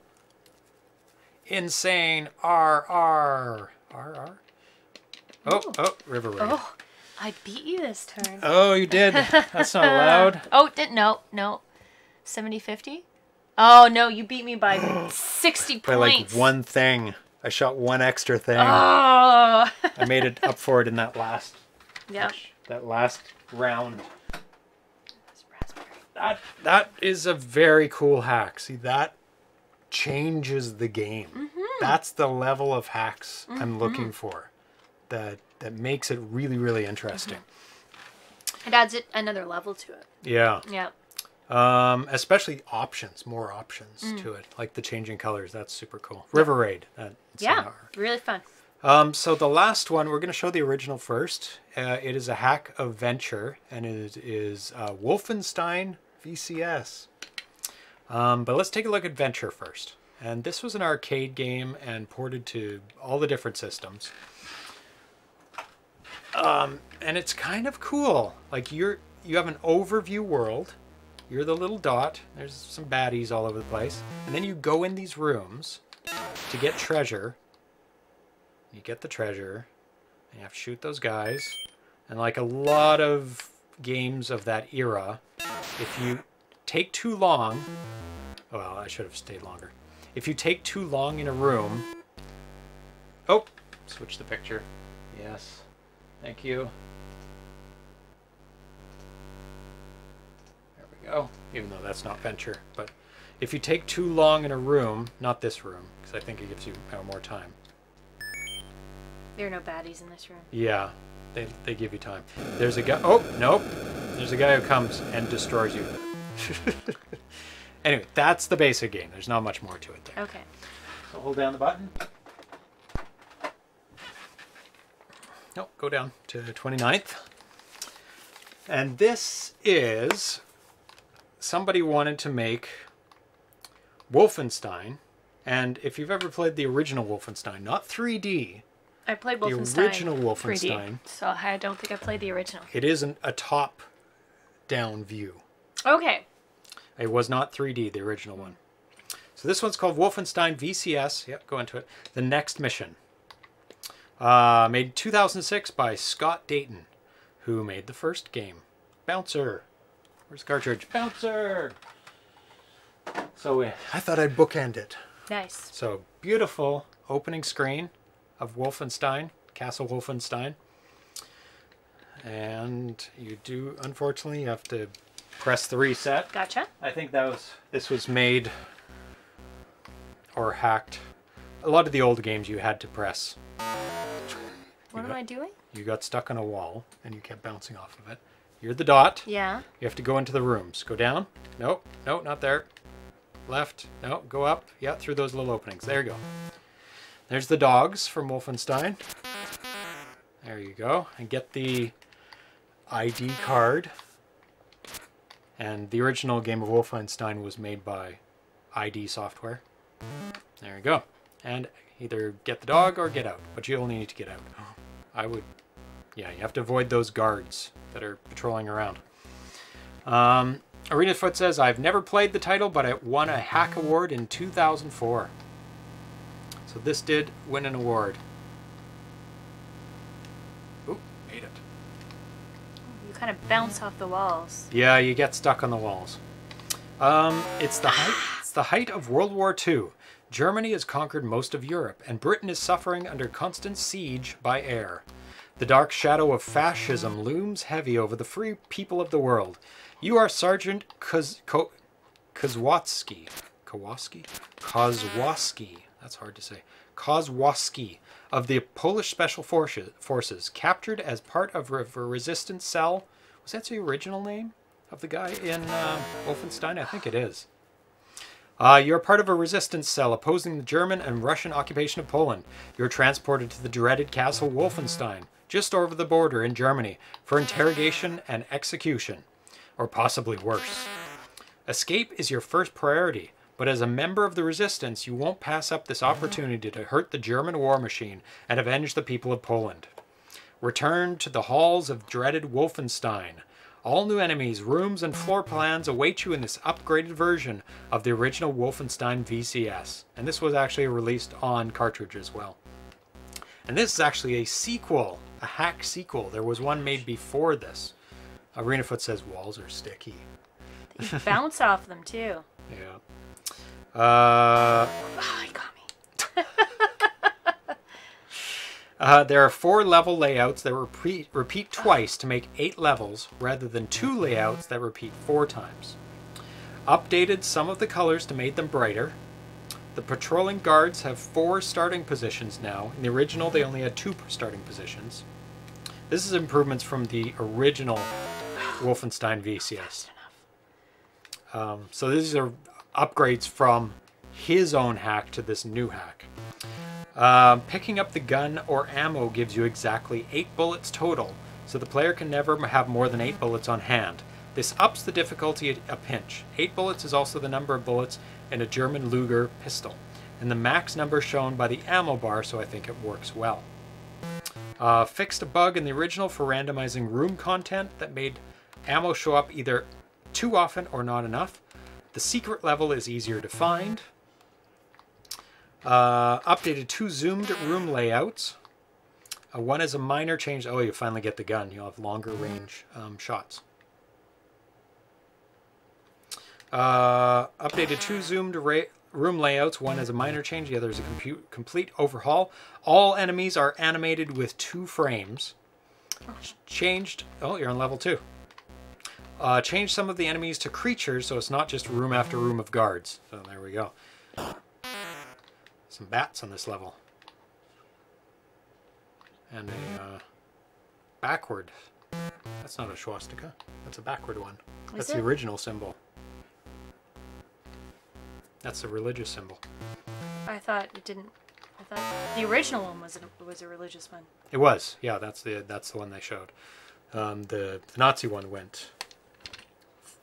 Insane. R R R R. Oh, oh, River Raid. Oh. Oh, I beat you this turn. Oh, you did. That's not [LAUGHS] allowed. Oh, didn't no, no. 70 50? Oh, no, you beat me by 60 By points. like one thing. I shot one extra thing. Oh. I made it up for it in that last yeah. that last round. That that is a very cool hack. See that changes the game. Mm-hmm. That's the level of hacks I'm looking for. That that makes it really really interesting. It adds it another level to it. Yeah. Yeah. Um, especially options, more options Mm. to it, like the changing colors. That's super cool. River Raid. That, Yeah. Really fun. Um, so the last one, we're going to show the original first. Uh, it is a hack of venture, and it is uh, Wolfenstein VCS. Um, but let's take a look at Venture first. And this was an arcade game and ported to all the different systems. Um, and it's kind of cool. Like you're you have an overview world. You're the little dot. There's some baddies all over the place. And then you go in these rooms to get treasure. You get the treasure. And you have to shoot those guys. And like a lot of games of that era, if you take too long, well, I should have stayed longer. If you take too long in a room, oh, switch the picture. Yes, thank you. There we go. Even though that's not venture, but if you take too long in a room, not this room, because I think it gives you more time. There are no baddies in this room. Yeah, they, they give you time. There's a guy. Oh, nope. There's a guy who comes and destroys you. [LAUGHS] anyway, that's the basic game. There's not much more to it there. Okay. So hold down the button. Nope, go down to 29th. And this is somebody wanted to make Wolfenstein. And if you've ever played the original Wolfenstein, not 3D, I played the Wolfenstein. original 3D, Wolfenstein, so I don't think I played the original. it isn't a top down view. Okay. It was not 3D, the original one. So this one's called Wolfenstein VCS. Yep, go into it. The Next Mission. Uh, made 2006 by Scott Dayton, who made the first game. Bouncer. Where's the cartridge? Bouncer! So uh, I thought I'd bookend it. Nice. So beautiful opening screen of Wolfenstein, Castle Wolfenstein. And you do, unfortunately, you have to press the reset. Gotcha. I think that was this was made or hacked. A lot of the old games you had to press. What am got- I doing? You got stuck on a wall and you kept bouncing off of it. You're the dot. Yeah. You have to go into the rooms. Go down. Nope. Nope, not there. Left. No, go up. Yeah, through those little openings. There you go. There's the dogs from Wolfenstein. There you go. And get the ID card. And the original game of Wolfenstein was made by ID Software. There you go. And either get the dog or get out. But you only need to get out. I would yeah, you have to avoid those guards that are patrolling around. Um, Arena Foot says, I've never played the title, but it won a hack award in 2004. So this did win an award. Ooh, made it. You kind of bounce off the walls. Yeah, you get stuck on the walls. Um, it's the height. It's the height of World War II. Germany has conquered most of Europe, and Britain is suffering under constant siege by air. The dark shadow of fascism looms heavy over the free people of the world. You are Sergeant Koz- Ko- Kozłowski. Kowalski? Kozłowski. That's hard to say. Kozłowski of the Polish Special Forces, forces, captured as part of a resistance cell. Was that the original name of the guy in uh, Wolfenstein? I think it is. Uh, you're part of a resistance cell opposing the German and Russian occupation of Poland. You're transported to the dreaded castle Wolfenstein, just over the border in Germany, for interrogation and execution. Or possibly worse. Escape is your first priority, but as a member of the resistance, you won't pass up this opportunity to hurt the German war machine and avenge the people of Poland. Return to the halls of dreaded Wolfenstein. All new enemies, rooms, and floor plans await you in this upgraded version of the original Wolfenstein VCS. And this was actually released on cartridge as well. And this is actually a sequel, a hack sequel. There was one made before this. ArenaFoot says walls are sticky. You bounce off them too. Yeah. Uh, Oh, he got me. [LAUGHS] uh, there are four level layouts that repeat, repeat twice to make eight levels, rather than two layouts that repeat four times. Updated some of the colors to make them brighter. The patrolling guards have four starting positions now. In the original, they only had two starting positions. This is improvements from the original Wolfenstein VCS. Um, so these are upgrades from his own hack to this new hack. Um, picking up the gun or ammo gives you exactly 8 bullets total, so the player can never have more than 8 bullets on hand. This ups the difficulty a, a pinch. 8 bullets is also the number of bullets in a German Luger pistol, and the max number shown by the ammo bar, so I think it works well. Uh, fixed a bug in the original for randomizing room content that made ammo show up either too often or not enough. The secret level is easier to find. Uh, updated two zoomed room layouts. Uh, one is a minor change. Oh, you finally get the gun. You'll have longer range um, shots. Uh, updated two zoomed room layouts. One is a minor change. The other is a complete overhaul. All enemies are animated with two frames. Changed. Oh, you're on level two. Uh, changed some of the enemies to creatures, so it's not just room after room of guards. So there we go. Some bats on this level. And a uh, backward. That's not a swastika. That's a backward one. That's the original symbol. That's a religious symbol. I thought it didn't. I thought the original one was a, was a religious one. It was, yeah. That's the that's the one they showed. Um, the, the Nazi one went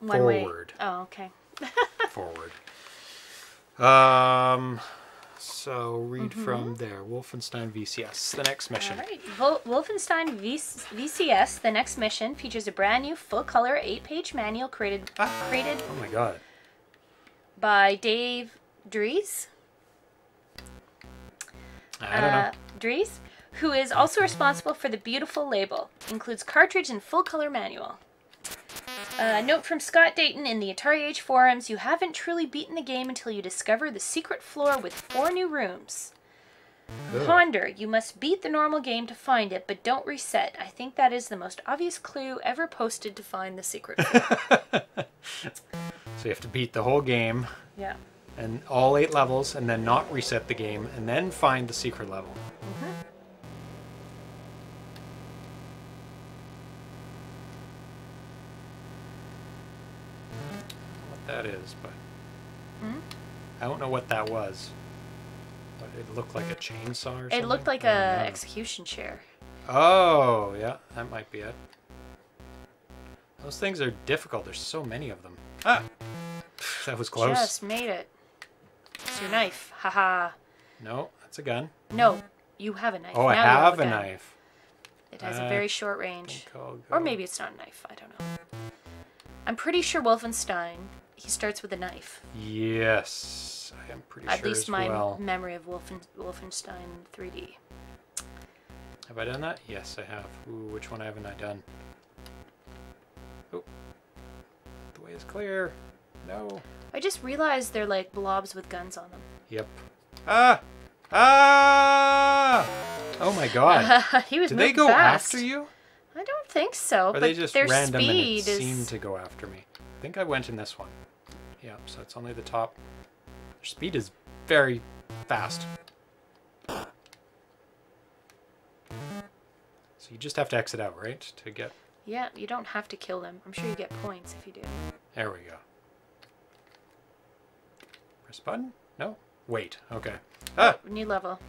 One Forward. way. Oh, okay. [LAUGHS] forward. Um, so read Mm-hmm. from there. Wolfenstein VCS. The next mission. All right. Wol- Wolfenstein v- VCS, the next mission, features a brand new full color eight page manual created, Ah. created Oh my god. By Dave Dries. I don't know. Uh, Dries, who is also responsible for the beautiful label. Includes cartridge and full color manual. Uh, note from Scott Dayton in the AtariAge forums you haven't truly beaten the game until you discover the secret floor with four new rooms. Ugh. Ponder, you must beat the normal game to find it, but don't reset. I think that is the most obvious clue ever posted to find the secret floor. [LAUGHS] So you have to beat the whole game yeah. and all eight levels, and then not reset the game, and then find the secret level. What that is, but Hmm? I don't know what that was. But it looked like a chainsaw or something. It looked like I don't a execution chair. Oh, yeah, that might be it. Those things are difficult. There's so many of them. Ah! That was close. Just made it. It's your knife. Haha. No, that's a gun. No, you have a knife. Oh, I Now you have a gun. knife. It has a very short range. Or maybe it's not a knife. I don't know. I'm pretty sure Wolfenstein, he starts with a knife. Yes, I am pretty At sure At least as my well. memory of Wolfen, Wolfenstein 3D. Have I done that? Yes, I have. Ooh, which one haven't I done? Oh, is clear. No. I just realized they're like blobs with guns on them. Yep. Ah! Ah! Oh my god. [LAUGHS] he was Did they go fast. after you? I don't think so. Or but they just their random and speed it is. seemed to go after me? I think I went in this one. Yeah, so it's only the top. Their speed is very fast. So you just have to exit out, right? To get. Yeah, you don't have to kill them. I'm sure you get points if you do. There we go. Press button? No? Wait. Okay. Ah! New level.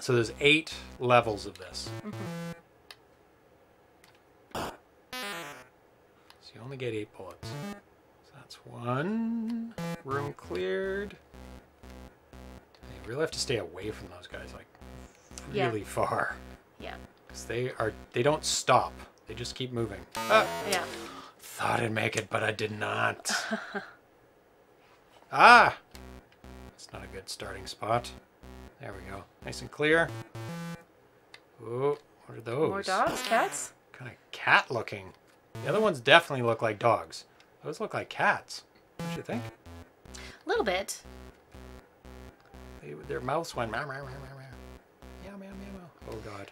So there's eight levels of this. So you only get eight bullets. So that's one room cleared. You really have to stay away from those guys, like Yeah. really far, Yeah they are they don't stop. They just keep moving. Ah, [GASPS] yeah. Thought I'd make it, but I did not. [LAUGHS] ah! That's not a good starting spot. There we go. Nice and clear. Oh, what are those? More dogs? Cats? Kind of cat looking. The other ones definitely look like dogs. Those look like cats. do you think? A little bit. They, their mouths went meow, meow, meow, meow. Meow, meow, meow, meow. Oh, God.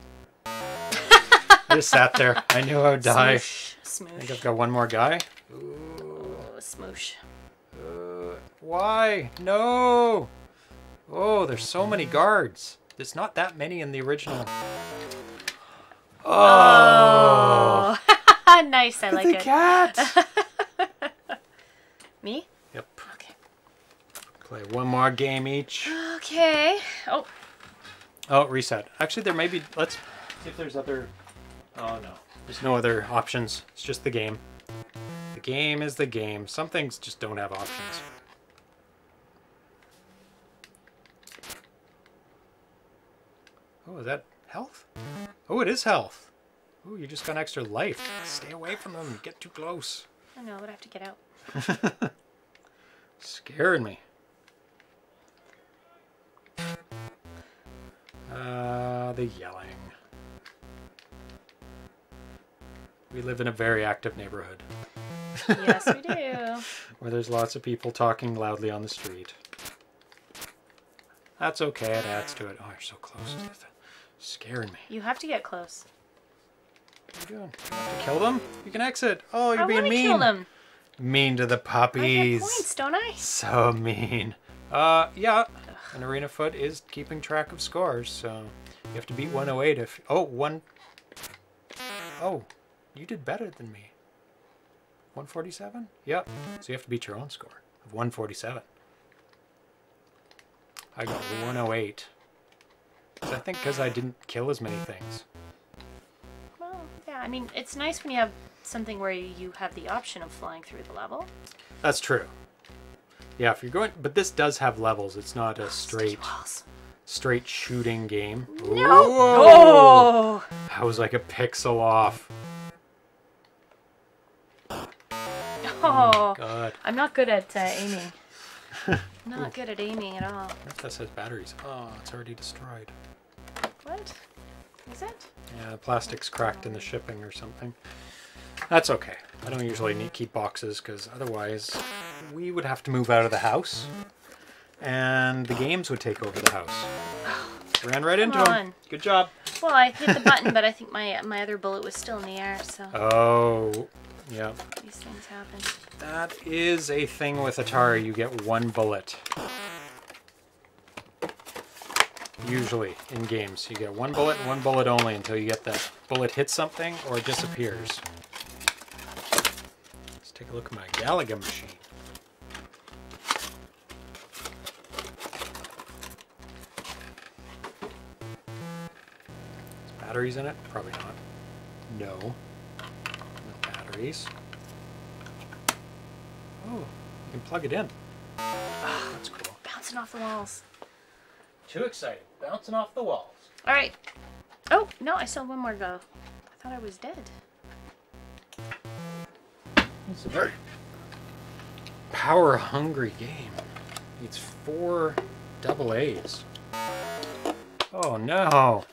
I just sat there. I knew I would die. Smoosh. I think I've got one more guy. Ooh. Oh, smoosh. Uh, why? No. Oh, there's so many guards. There's not that many in the original. Oh. Oh, [LAUGHS] nice. I like the it. cat. [LAUGHS] Me? yep. Okay. Play one more game each. Okay. Oh, Oh, reset. Actually, there may be. Let's see if there's other. Oh no, there's no other options. It's just the game. The game is the game. Some things just don't have options. Oh, is that health? Oh, it is health. Oh, you just got an extra life. Stay away from them. Get too close. I know, but I have to get out. [LAUGHS] Scaring me. Uh, the yelling. We live in a very active neighborhood Yes, we do. [LAUGHS] where there's lots of people talking loudly on the street. That's okay, it adds to it. Oh, you're so close to the th- Scaring me. You have to get close. What are you doing? You have to kill them? You can exit. Oh, you're I being mean. kill them. Mean to the puppies. I points, don't I? So mean. Uh, yeah. An arena foot is keeping track of scores, so you have to beat 108 if. Oh, one. Oh, you did better than me. 147? Yep. So you have to beat your own score of 147. I got 108. I think because I didn't kill as many things. Well, yeah. I mean, it's nice when you have something where you have the option of flying through the level. That's true. Yeah, if you're going, but this does have levels. It's not a straight, straight shooting game. No. Whoa! Oh. That was like a pixel off. Oh. God. I'm not good at uh, aiming. [LAUGHS] not good at aiming at all. What if that says batteries? Oh, it's already destroyed. What? Is it? Yeah, the plastic's cracked in the shipping or something. That's okay. I don't usually need keep boxes because otherwise we would have to move out of the house and the games would take over the house. [SIGHS] Ran right into Come him. on. Good job. Well, I hit the button, but I think my my other bullet was still in the air, so Oh, yeah. these things happen. That is a thing with Atari. You get one bullet. Usually in games, you get one bullet and one bullet only until you get that bullet hits something or it disappears. Let's take a look at my Galaga machine. Batteries in it? Probably not. No. No batteries. Oh, you can plug it in. Ah, that's cool. Bouncing off the walls. Too excited. Bouncing off the walls. All right. Oh no, I still have one more go. I thought I was dead. It's a very power hungry game. Needs four double A's. Oh no.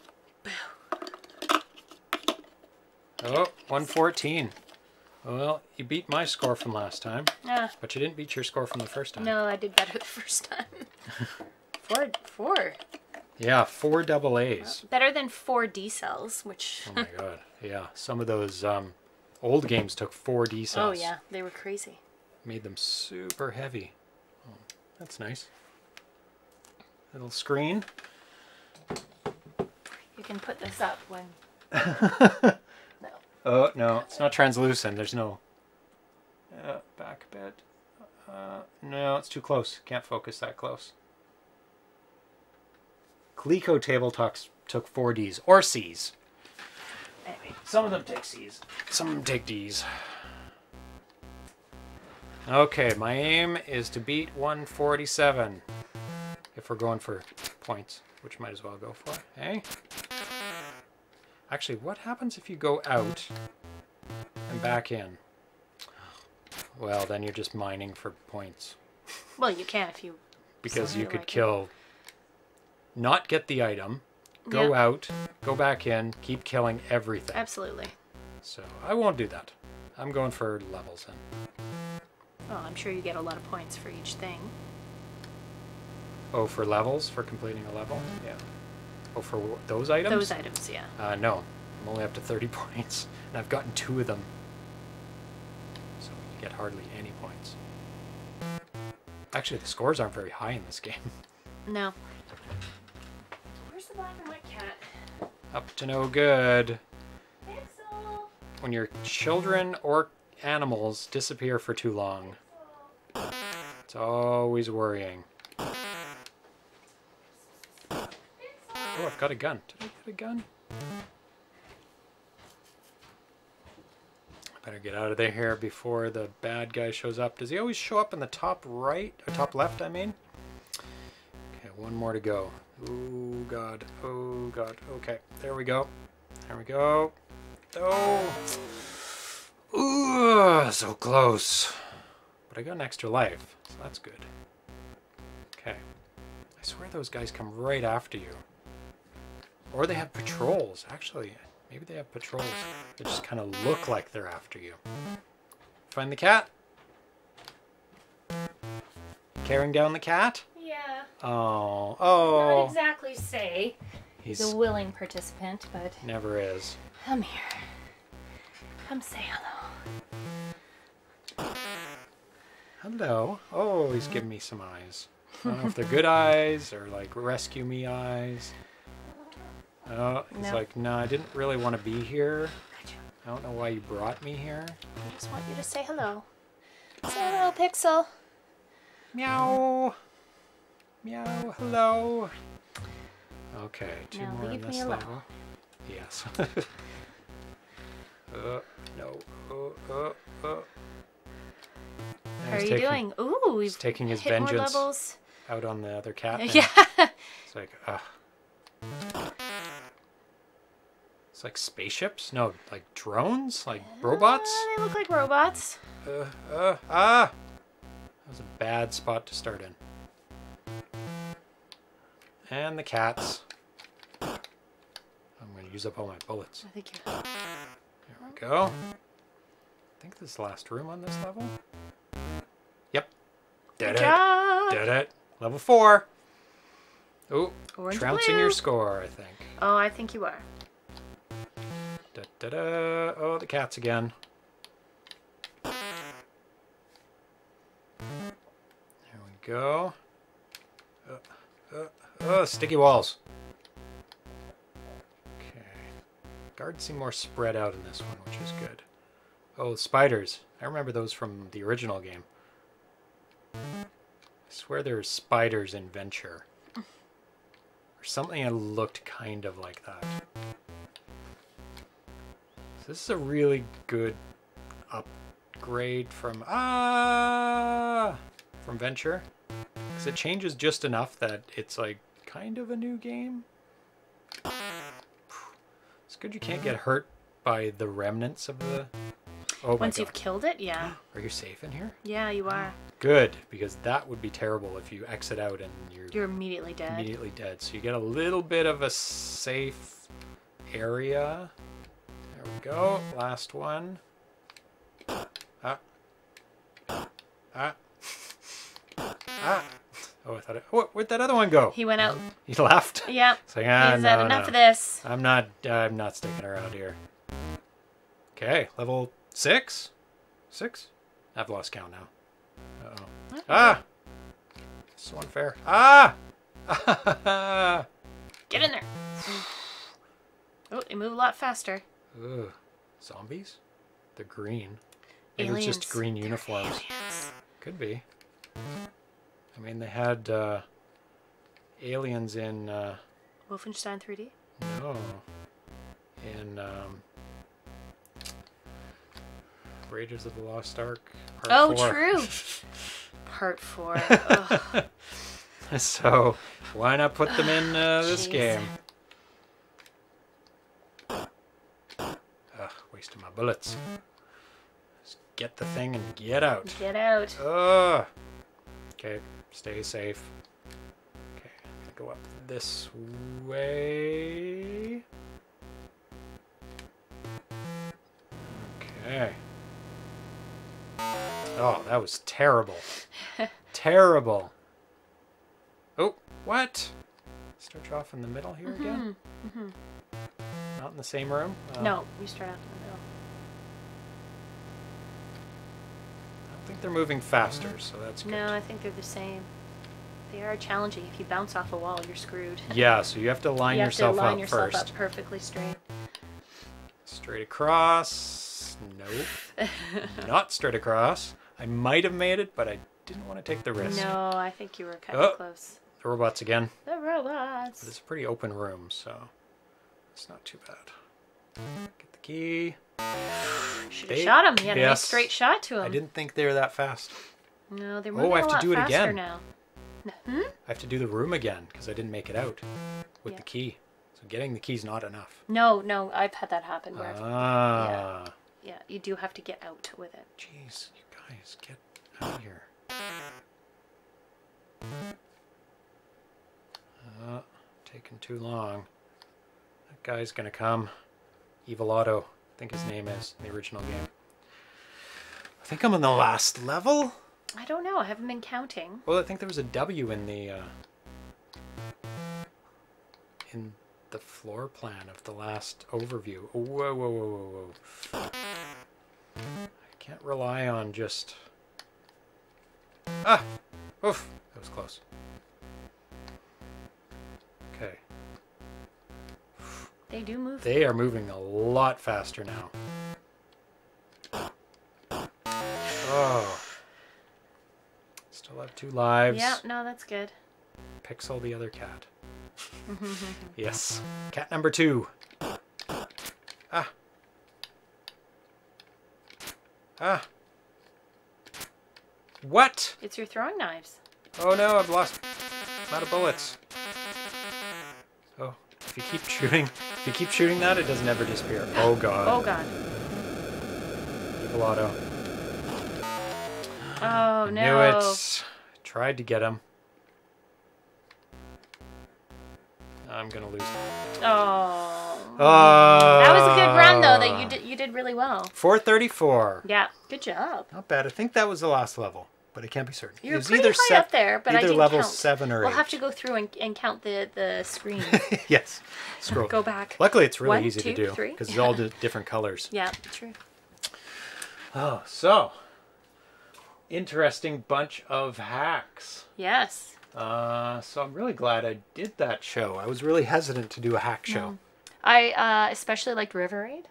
Oh, 114. Well, you beat my score from last time, Ah, but you didn't beat your score from the first time. no, I did better [LAUGHS] the first time. [LAUGHS] four, four. Yeah, four double A's. Better than four D cells, which. Oh [LAUGHS] my god. Yeah, some of those um, old games took 4D cells. oh yeah, they were crazy. Made them super heavy. Oh, that's nice. Little screen. You can put this up when. No. Oh, no, it's not translucent. There's no. Uh, back a bit. Uh, no, it's too close. Can't focus that close. Coleco talks took 4Ds or Cs. Anyway. Some of them take C's. Some of them take D's. Okay, my aim is to beat 147. If we're going for points, which might as well go for. Hey? Actually, what happens if you go out and back in. Well, then you're just mining for points. Well, you can if you. Because you could like it. kill, not get the item, go Yeah. out, go back in, keep killing everything. Absolutely. So I won't do that. I'm going for levels then. Well, I'm sure you get a lot of points for each thing. Oh, for levels, for completing a level? Yeah. Oh, for wh- those items? Those items, yeah. Uh, no. I'm only up to 30 [LAUGHS] points, and I've gotten two of them. So you get hardly any points. Actually, the scores aren't very high in this game. [LAUGHS] No. Where's the black and white cat? Up to no good. Pixel. When your children or animals disappear for too long, it's always worrying. Oh, I've got a gun. Did I get a gun? I better get out of there here before the bad guy shows up. Does he always show up in the top right? Or top left, I mean? Okay, one more to go. Oh, God. Oh, God. Okay, there we go. There we go. Oh! Ooh, so close. But I got an extra life, so that's good. Okay. I swear those guys come right after you. Or they have patrols, actually. Maybe they have patrols that just kind of look like they're after you. Find the cat? Carrying down the cat? Yeah. Oh, Oh. Not exactly say He's the willing participant, but never is. come here. Come say hello. Hello. Oh, he's giving me some eyes. I don't know if they're good eyes or like rescue me eyes. Oh, he's No. like, no, I didn't really want to be here. I don't know why you brought me here. I just want you to say hello. Say hello, Pixel. Meow. Meow. Hello. Okay, two Now more in leave me this alone. level. Yes. [LAUGHS] uh, no. Uh, uh, uh. How are you taking- doing? Ooh, He's taking his hit more vengeance levels. out on the other cat. [LAUGHS] now. Yeah. It's like, uh. It's like spaceships? No, like drones? Like robots? Uh, they look like robots. Uh, uh, ah! That was a bad spot to start in. And the cats. I'm going to use up all my bullets. I think you're. There we go. I think this is the last room on this level. Yep. Did Good it. job. Did it. Level four. Oh, trouncing your score, I think. Oh, I think you are. Da, da, da. Oh, the cats again. There we go. Uh, uh, uh, sticky walls. Okay. Guards seem more spread out in this one, which is good. Oh, spiders. I remember those from the original game. I swear there were spiders in Venture. Or something that looked kind of like that. This is a really good upgrade from ah from Venture because it changes just enough that it's like kind of a new game. It's good you can't get hurt by the remnants of the. Oh Once you've killed it, yeah. [GASPS] Are you safe in here? Yeah, you are. Good because that would be terrible if you exit out and you're You're immediately dead. immediately dead. So you get a little bit of a safe area. There we go. Last one. Ah. Ah. Ah. Oh, I thought it. Oh, where'd that other one go? He went out. He left. [LAUGHS] Yep. It's like, ah, He's no, had enough no. of this. I'm not. I'm not sticking around here. Okay, level six. Six. I've lost count now. Uh oh. Ah. So unfair. Ah. [LAUGHS] Get in there. Oh, they move a lot faster. Ugh. Zombies? They're green. Maybe Aliens. just green uniforms. Could be. I mean, they had uh, aliens in. Uh, Wolfenstein 3D. no. In um, Raiders of the Lost Ark. Part Oh, four. true. [LAUGHS] Part four. [LAUGHS] So, why not put them in uh, this Jeez. game? Ugh, wasting my bullets. Just get the thing and get out. Get out. Ugh. Okay, stay safe. Okay, I'm gonna go up this way. Okay. Oh, that was terrible. [LAUGHS] terrible. Oh, what? Start you off in the middle here again? Mm-hmm, mm-hmm. Not in the same room? Oh, No, you start out in the middle. I don't think they're moving faster, so that's good. No, I think they're the same. They are challenging. If you bounce off a wall, you're screwed. [LAUGHS] Yeah, so you have to line you have yourself to line up yourself first. up perfectly straight. Straight across. Nope. [LAUGHS] Not straight across. I might have made it, but I didn't want to take the risk. No, I think you were kind Oh. of close. The robots again. The robots. But it's a pretty open room, so it's not too bad. Get the key. [SIGHS] Should have shot him. You had a nice straight shot to him. I didn't think they were that fast. No, they're Oh, I have a to lot do it again. now. Hmm? I have to do the room again because I didn't make it out with Yeah. the key. So getting the key's not enough. No, no, I've had that happen. Where I've- Ah. yeah, you do have to get out with it. Jeez, you guys, get out of here. Uh, taking too long. Guy's gonna come. Evil Otto, I think his name is in the original game. I think I'm on the last level. I don't know. I haven't been counting. Well, I think there was a W in the uh, in the floor plan of the last overview. Whoa, whoa, whoa, whoa, whoa! I can't rely on just ah, oof, that was close. They do move. they are moving a lot faster now. Oh, still have two lives. yeah, no, that's good. Pixel the other cat. [LAUGHS] yes. Cat number two. Ah. Ah. What? It's your throwing knives. Oh no, I've lost I'm out of bullets. Oh, if you keep [LAUGHS] shooting, if you keep shooting that, it doesn't ever disappear. Oh god. Oh god. Evil Otto. Oh I no. Knew it. Tried to get him. I'm gonna lose. Oh. Oh. That was a good run though. That you did you did really well. 434. Yeah. Good job. Not bad. I think that was the last level, but I can't be certain. You're pretty either high sep- up there, but I didn't level count. seven or We'll eight. have to go through and, and count the the screen. [LAUGHS] yes. Scroll. go back. Luckily, it's really One, easy two, to do because it's all di- different colors. Yeah. True. Oh, so interesting bunch of hacks. Yes. Uh, so I'm really glad I did that show. I was really hesitant to do a hack show. I uh, especially liked River Raid.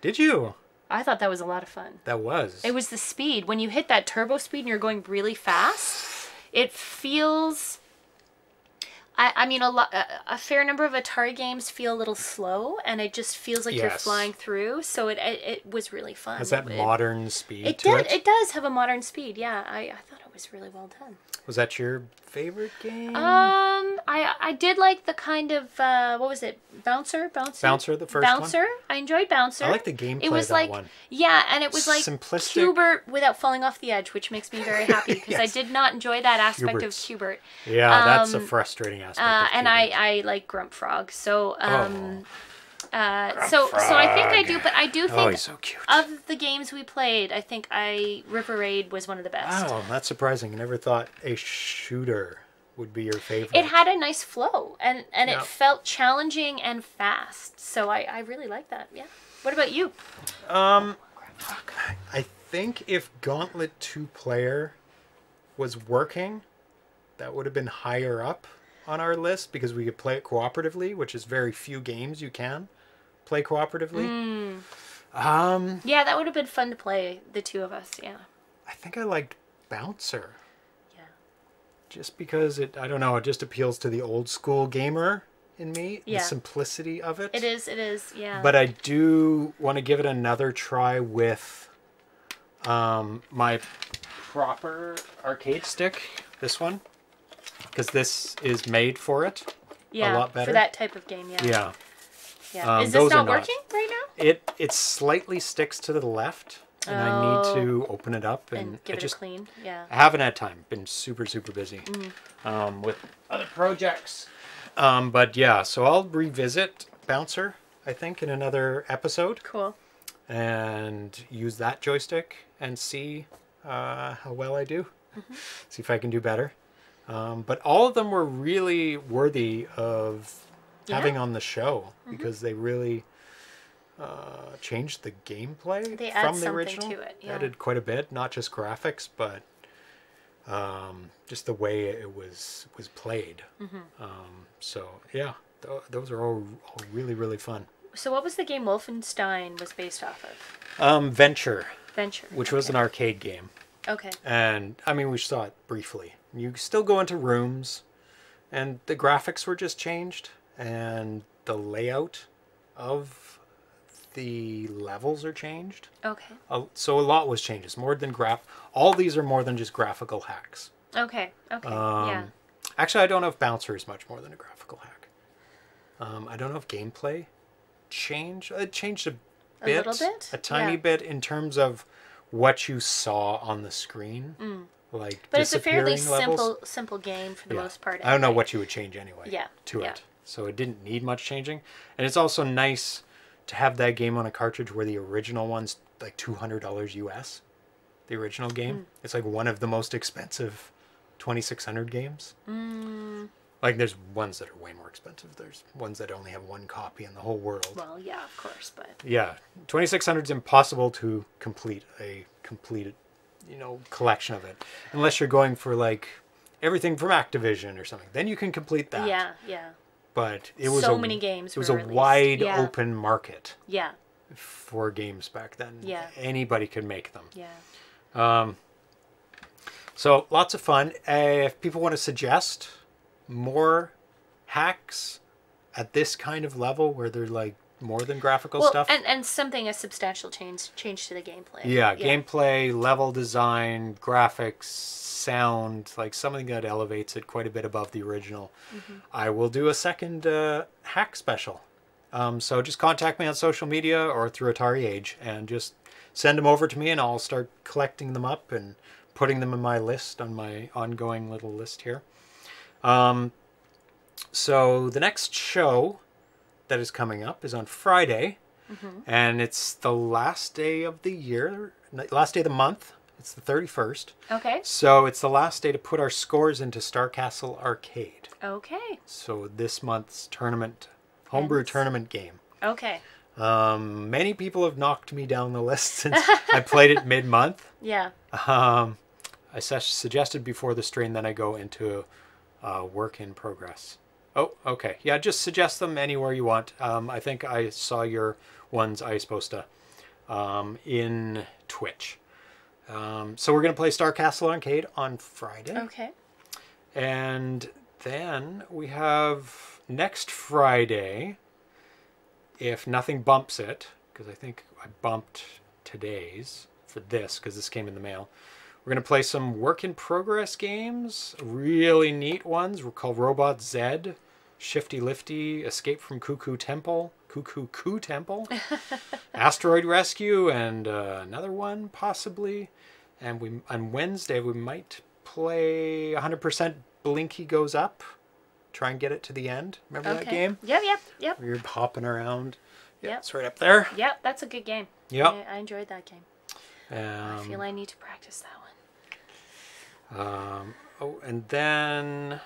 Did you? I thought that was a lot of fun. That was. It was the speed. When you hit that turbo speed and you're going really fast, it feels. I, I mean, a lot, a, a fair number of Atari games feel a little slow, and it just feels like you're Yes. flying through. So it, it it was really fun. Has that It- modern speed It to did. it? It does have a modern speed. Yeah, I, I thought was really well done. Was that your favorite game? Um, I I did like the kind of uh, what was it? Bouncer, bouncer, Bouncer, the first one? Bouncer. I enjoyed Bouncer. I like the gameplay It was that like one. yeah, and it was like Simplistic. Q*bert without falling off the edge, which makes me very [LAUGHS] happy because I did not enjoy that aspect Q*berts. of Q*bert. Yeah, that's a um, frustrating aspect. Uh, and I I like Grump Frog. So um, Oh. Uh, so so I think I do, but I do oh, think he's so cute. of the games we played, I think I River Raid was one of the best. Wow, that's surprising. I never thought a shooter would be your favorite. it had a nice flow and and Yeah. it felt challenging and fast so i i really like that yeah what about you Um, I think if Gauntlet two player was working, that would have been higher up on our list because we could play it cooperatively, which is very few games you can play cooperatively. Hmm. Um, yeah that would have been fun to play the two of us yeah I think I liked Bouncer yeah just because it. I don't know. It just appeals to the old school gamer in me. Yeah. The simplicity of it. it is it is yeah But I do want to give it another try with um, my proper arcade stick. This one, because this is made for it. yeah A lot better. for that type of game yeah Yeah, yeah Um, is this not not. working right now it it slightly sticks to the left, and I need to open it up and, Oh. and give I it just a clean. Yeah. I haven't had time. Been super super busy Mm. um, with other projects. Um, but yeah, so I'll revisit Bouncer. I think in another episode Cool. and use that joystick and see uh, how well I do. See if I can do better. Um, but all of them were really worthy of Yeah. having on the show because they really uh, changed the gameplay They from the original. to it, yeah. Added quite a bit, not just graphics, but um, just the way it was was played. Mm-hmm. Um, so yeah, th- those are all, all really really fun. So what was the game Wolfenstein was based off of? Um, Venture, Venture. which was an arcade game. Okay. And I mean, we saw it briefly. You still go into rooms, and the graphics were just changed, and the layout of the levels are changed. Okay. Uh, So a lot was changed. It's more than graph. All these are more than just graphical hacks. Okay. Okay. Um, yeah. Actually, I don't know if Bouncer is much more than a graphical hack. Um, I don't know if gameplay changed. It changed a A bit, little bit? a tiny Yeah. bit in terms of what you saw on the screen. Like, Mm. But it's a fairly levels. simple simple game for the Yeah. most part. I don't know what you would change anyway. Yeah, To yeah. it, so it didn't need much changing, and it's also nice to have that game on a cartridge where the original one's like two hundred dollars US. The original game, Mm. it's like one of the most expensive twenty six hundred games. Mm, Like there's ones that are way more expensive. There's ones that only have one copy in the whole world. well, yeah, of course, but Yeah, 2600 is impossible to complete a completed, you know, collection of it unless you're going for like everything from Activision or something. Then you can complete that. yeah, yeah, But it was So a, many games It was a released. wide Yeah. open market yeah, for games back then. Yeah. Anybody could make them. yeah. Um, so lots of fun. Uh, if people want to suggest more hacks at this kind of level where they're like more than graphical Well, stuff. and and something a substantial change change to the gameplay. yeah, gameplay, level design, graphics, sound, like something that elevates it quite a bit above the original. I will do a second uh, hack special. Um, so just contact me on social media or through AtariAge and just send them over to me and I'll start collecting them up and putting them in my list on my ongoing little list here. Um, so the next show that is coming up is on Friday, and it's the last day of the year, last day of the month. It's the 31st. Okay. So it's the last day to put our scores into Star Castle Arcade. Okay. So this month's tournament, homebrew Hence. tournament game. Okay. Um, many people have knocked me down the list [LAUGHS] since I played it mid-month. [LAUGHS] Yeah. Um, I su- suggested before the stream that I go into uh, work in progress. Oh, okay. Yeah, just suggest them anywhere you want. Um, I think I saw your ones I supposed to um, in Twitch. Um, so we're gonna play Star Castle Arcade on Friday, Okay. and then we have next Friday. If nothing bumps it, because I think I bumped today's for this because this came in the mail. We're going to play some work in progress games, really neat ones. We're called Robot Z, Shifty Lifty, Escape from Cuckoo Temple, Cuckoo Coo Temple, [LAUGHS] Asteroid Rescue, and uh, another one possibly. And we on Wednesday we might play 100% Blinky Goes Up. Try and get it to the end. Remember Okay. that game? Yep. Yep. Yep. Where you're hopping around. Yeah, Yep. it's right up there. Yep. That's a good game. Yep. I, I enjoyed that game. I feel Um, I need to practice that one. Um, oh, and then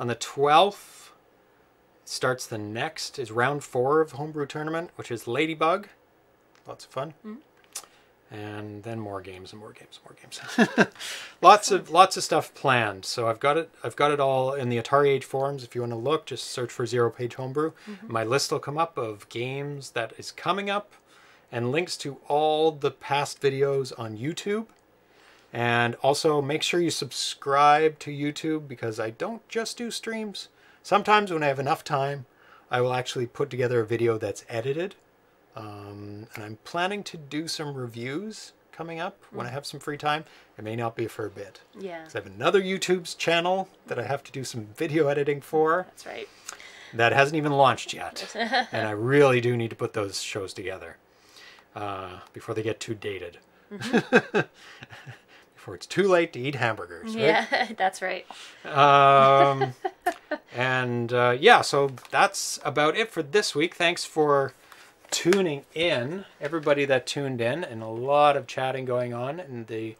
on the 12th starts the next is round four of homebrew tournament, which is Ladybug. Lots of fun. Mm-hmm. And then more games and more games and more games. [LAUGHS] lots of lots of stuff planned. So I've got it. I've got it all in the AtariAge forums. If you want to look, just search for ZeroPage Homebrew. Mm-hmm. My list will come up of games that is coming up, and links to all the past videos on YouTube. And also make sure you subscribe to YouTube because I don't just do streams. Sometimes when I have enough time, I will actually put together a video that's edited. Um, and I'm planning to do some reviews coming up when I have some free time. It may not be for a bit. Yeah. 'Cause I have another YouTube's channel that I have to do some video editing for That's right. that hasn't even launched yet. [LAUGHS] and I really do need to put those shows together. uh, before they get too dated. Mm-hmm. [LAUGHS] before it's too late to eat hamburgers. Right? Yeah, [LAUGHS] that's right. Um, and uh, yeah, so that's about it for this week. Thanks for tuning in, everybody that tuned in, and a lot of chatting going on in the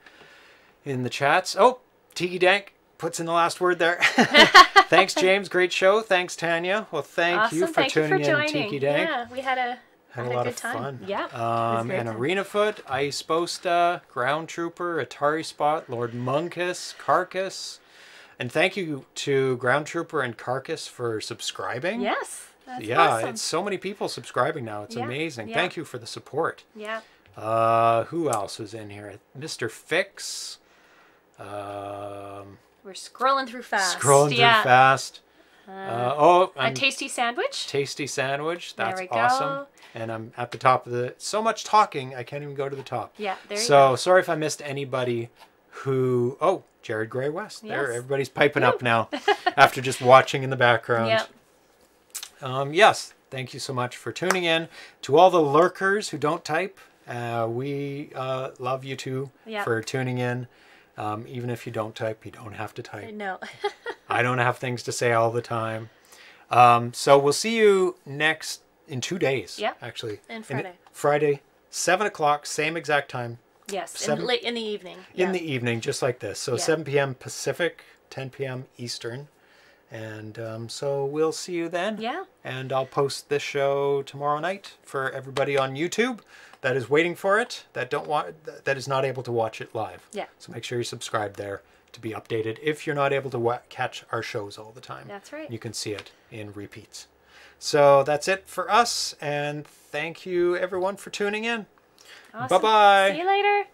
in the chats. Oh, Tiki Dank puts in the last word there. [LAUGHS] Thanks, James. Great show. Thanks, Tanya. Well, thank awesome. you for Thank tuning you for in. Tiki Dank. Yeah, we had a Had had a lot good of time. fun. Yeah. Um, and time. Arena Foot, Ice Bosta, Ground Trooper, Atari Spot, Lord Munkus, Carcass. And thank you to Ground Trooper and Carcass for subscribing. Yes. That's yeah, awesome. it's so many people subscribing now. It's Yeah, amazing. yeah. Thank you for the support. Yeah. Uh, who else is in here? Mr. Fix. Um, We're scrolling through fast. scrolling through fast. Uh, oh, A I'm tasty sandwich. tasty sandwich. That's awesome. And I'm at the top of the. So much talking, I can't even go to the top. Yeah, there you so go. sorry if I missed anybody who. Oh, Jared Gray West. There, everybody's piping up now [LAUGHS] after just watching in the background. Yep. Um, yes, thank you so much for tuning in. To all the lurkers who don't type, uh, we uh, love you too Yeah. for tuning in. Um, even if you don't type, you don't have to type. No. [LAUGHS] I don't have things to say all the time. Um, so we'll see you next in two days. Yeah. Actually. And In- Friday. Friday, seven o'clock, same exact time yes. Seven- In, late in the evening. in yeah. the evening, just like this. So Yeah. 7 p.m. Pacific, 10 p.m. Eastern. And um, so we'll see you then. Yeah. And I'll post this show tomorrow night for everybody on YouTube that is waiting for it, that don't want, that is not able to watch it live. Yeah. So make sure you subscribe there to be updated if you're not able to wa- catch our shows all the time. That's right. You can see it in repeats. So that's it for us, and thank you everyone for tuning in. Awesome. Bye-bye. See you later.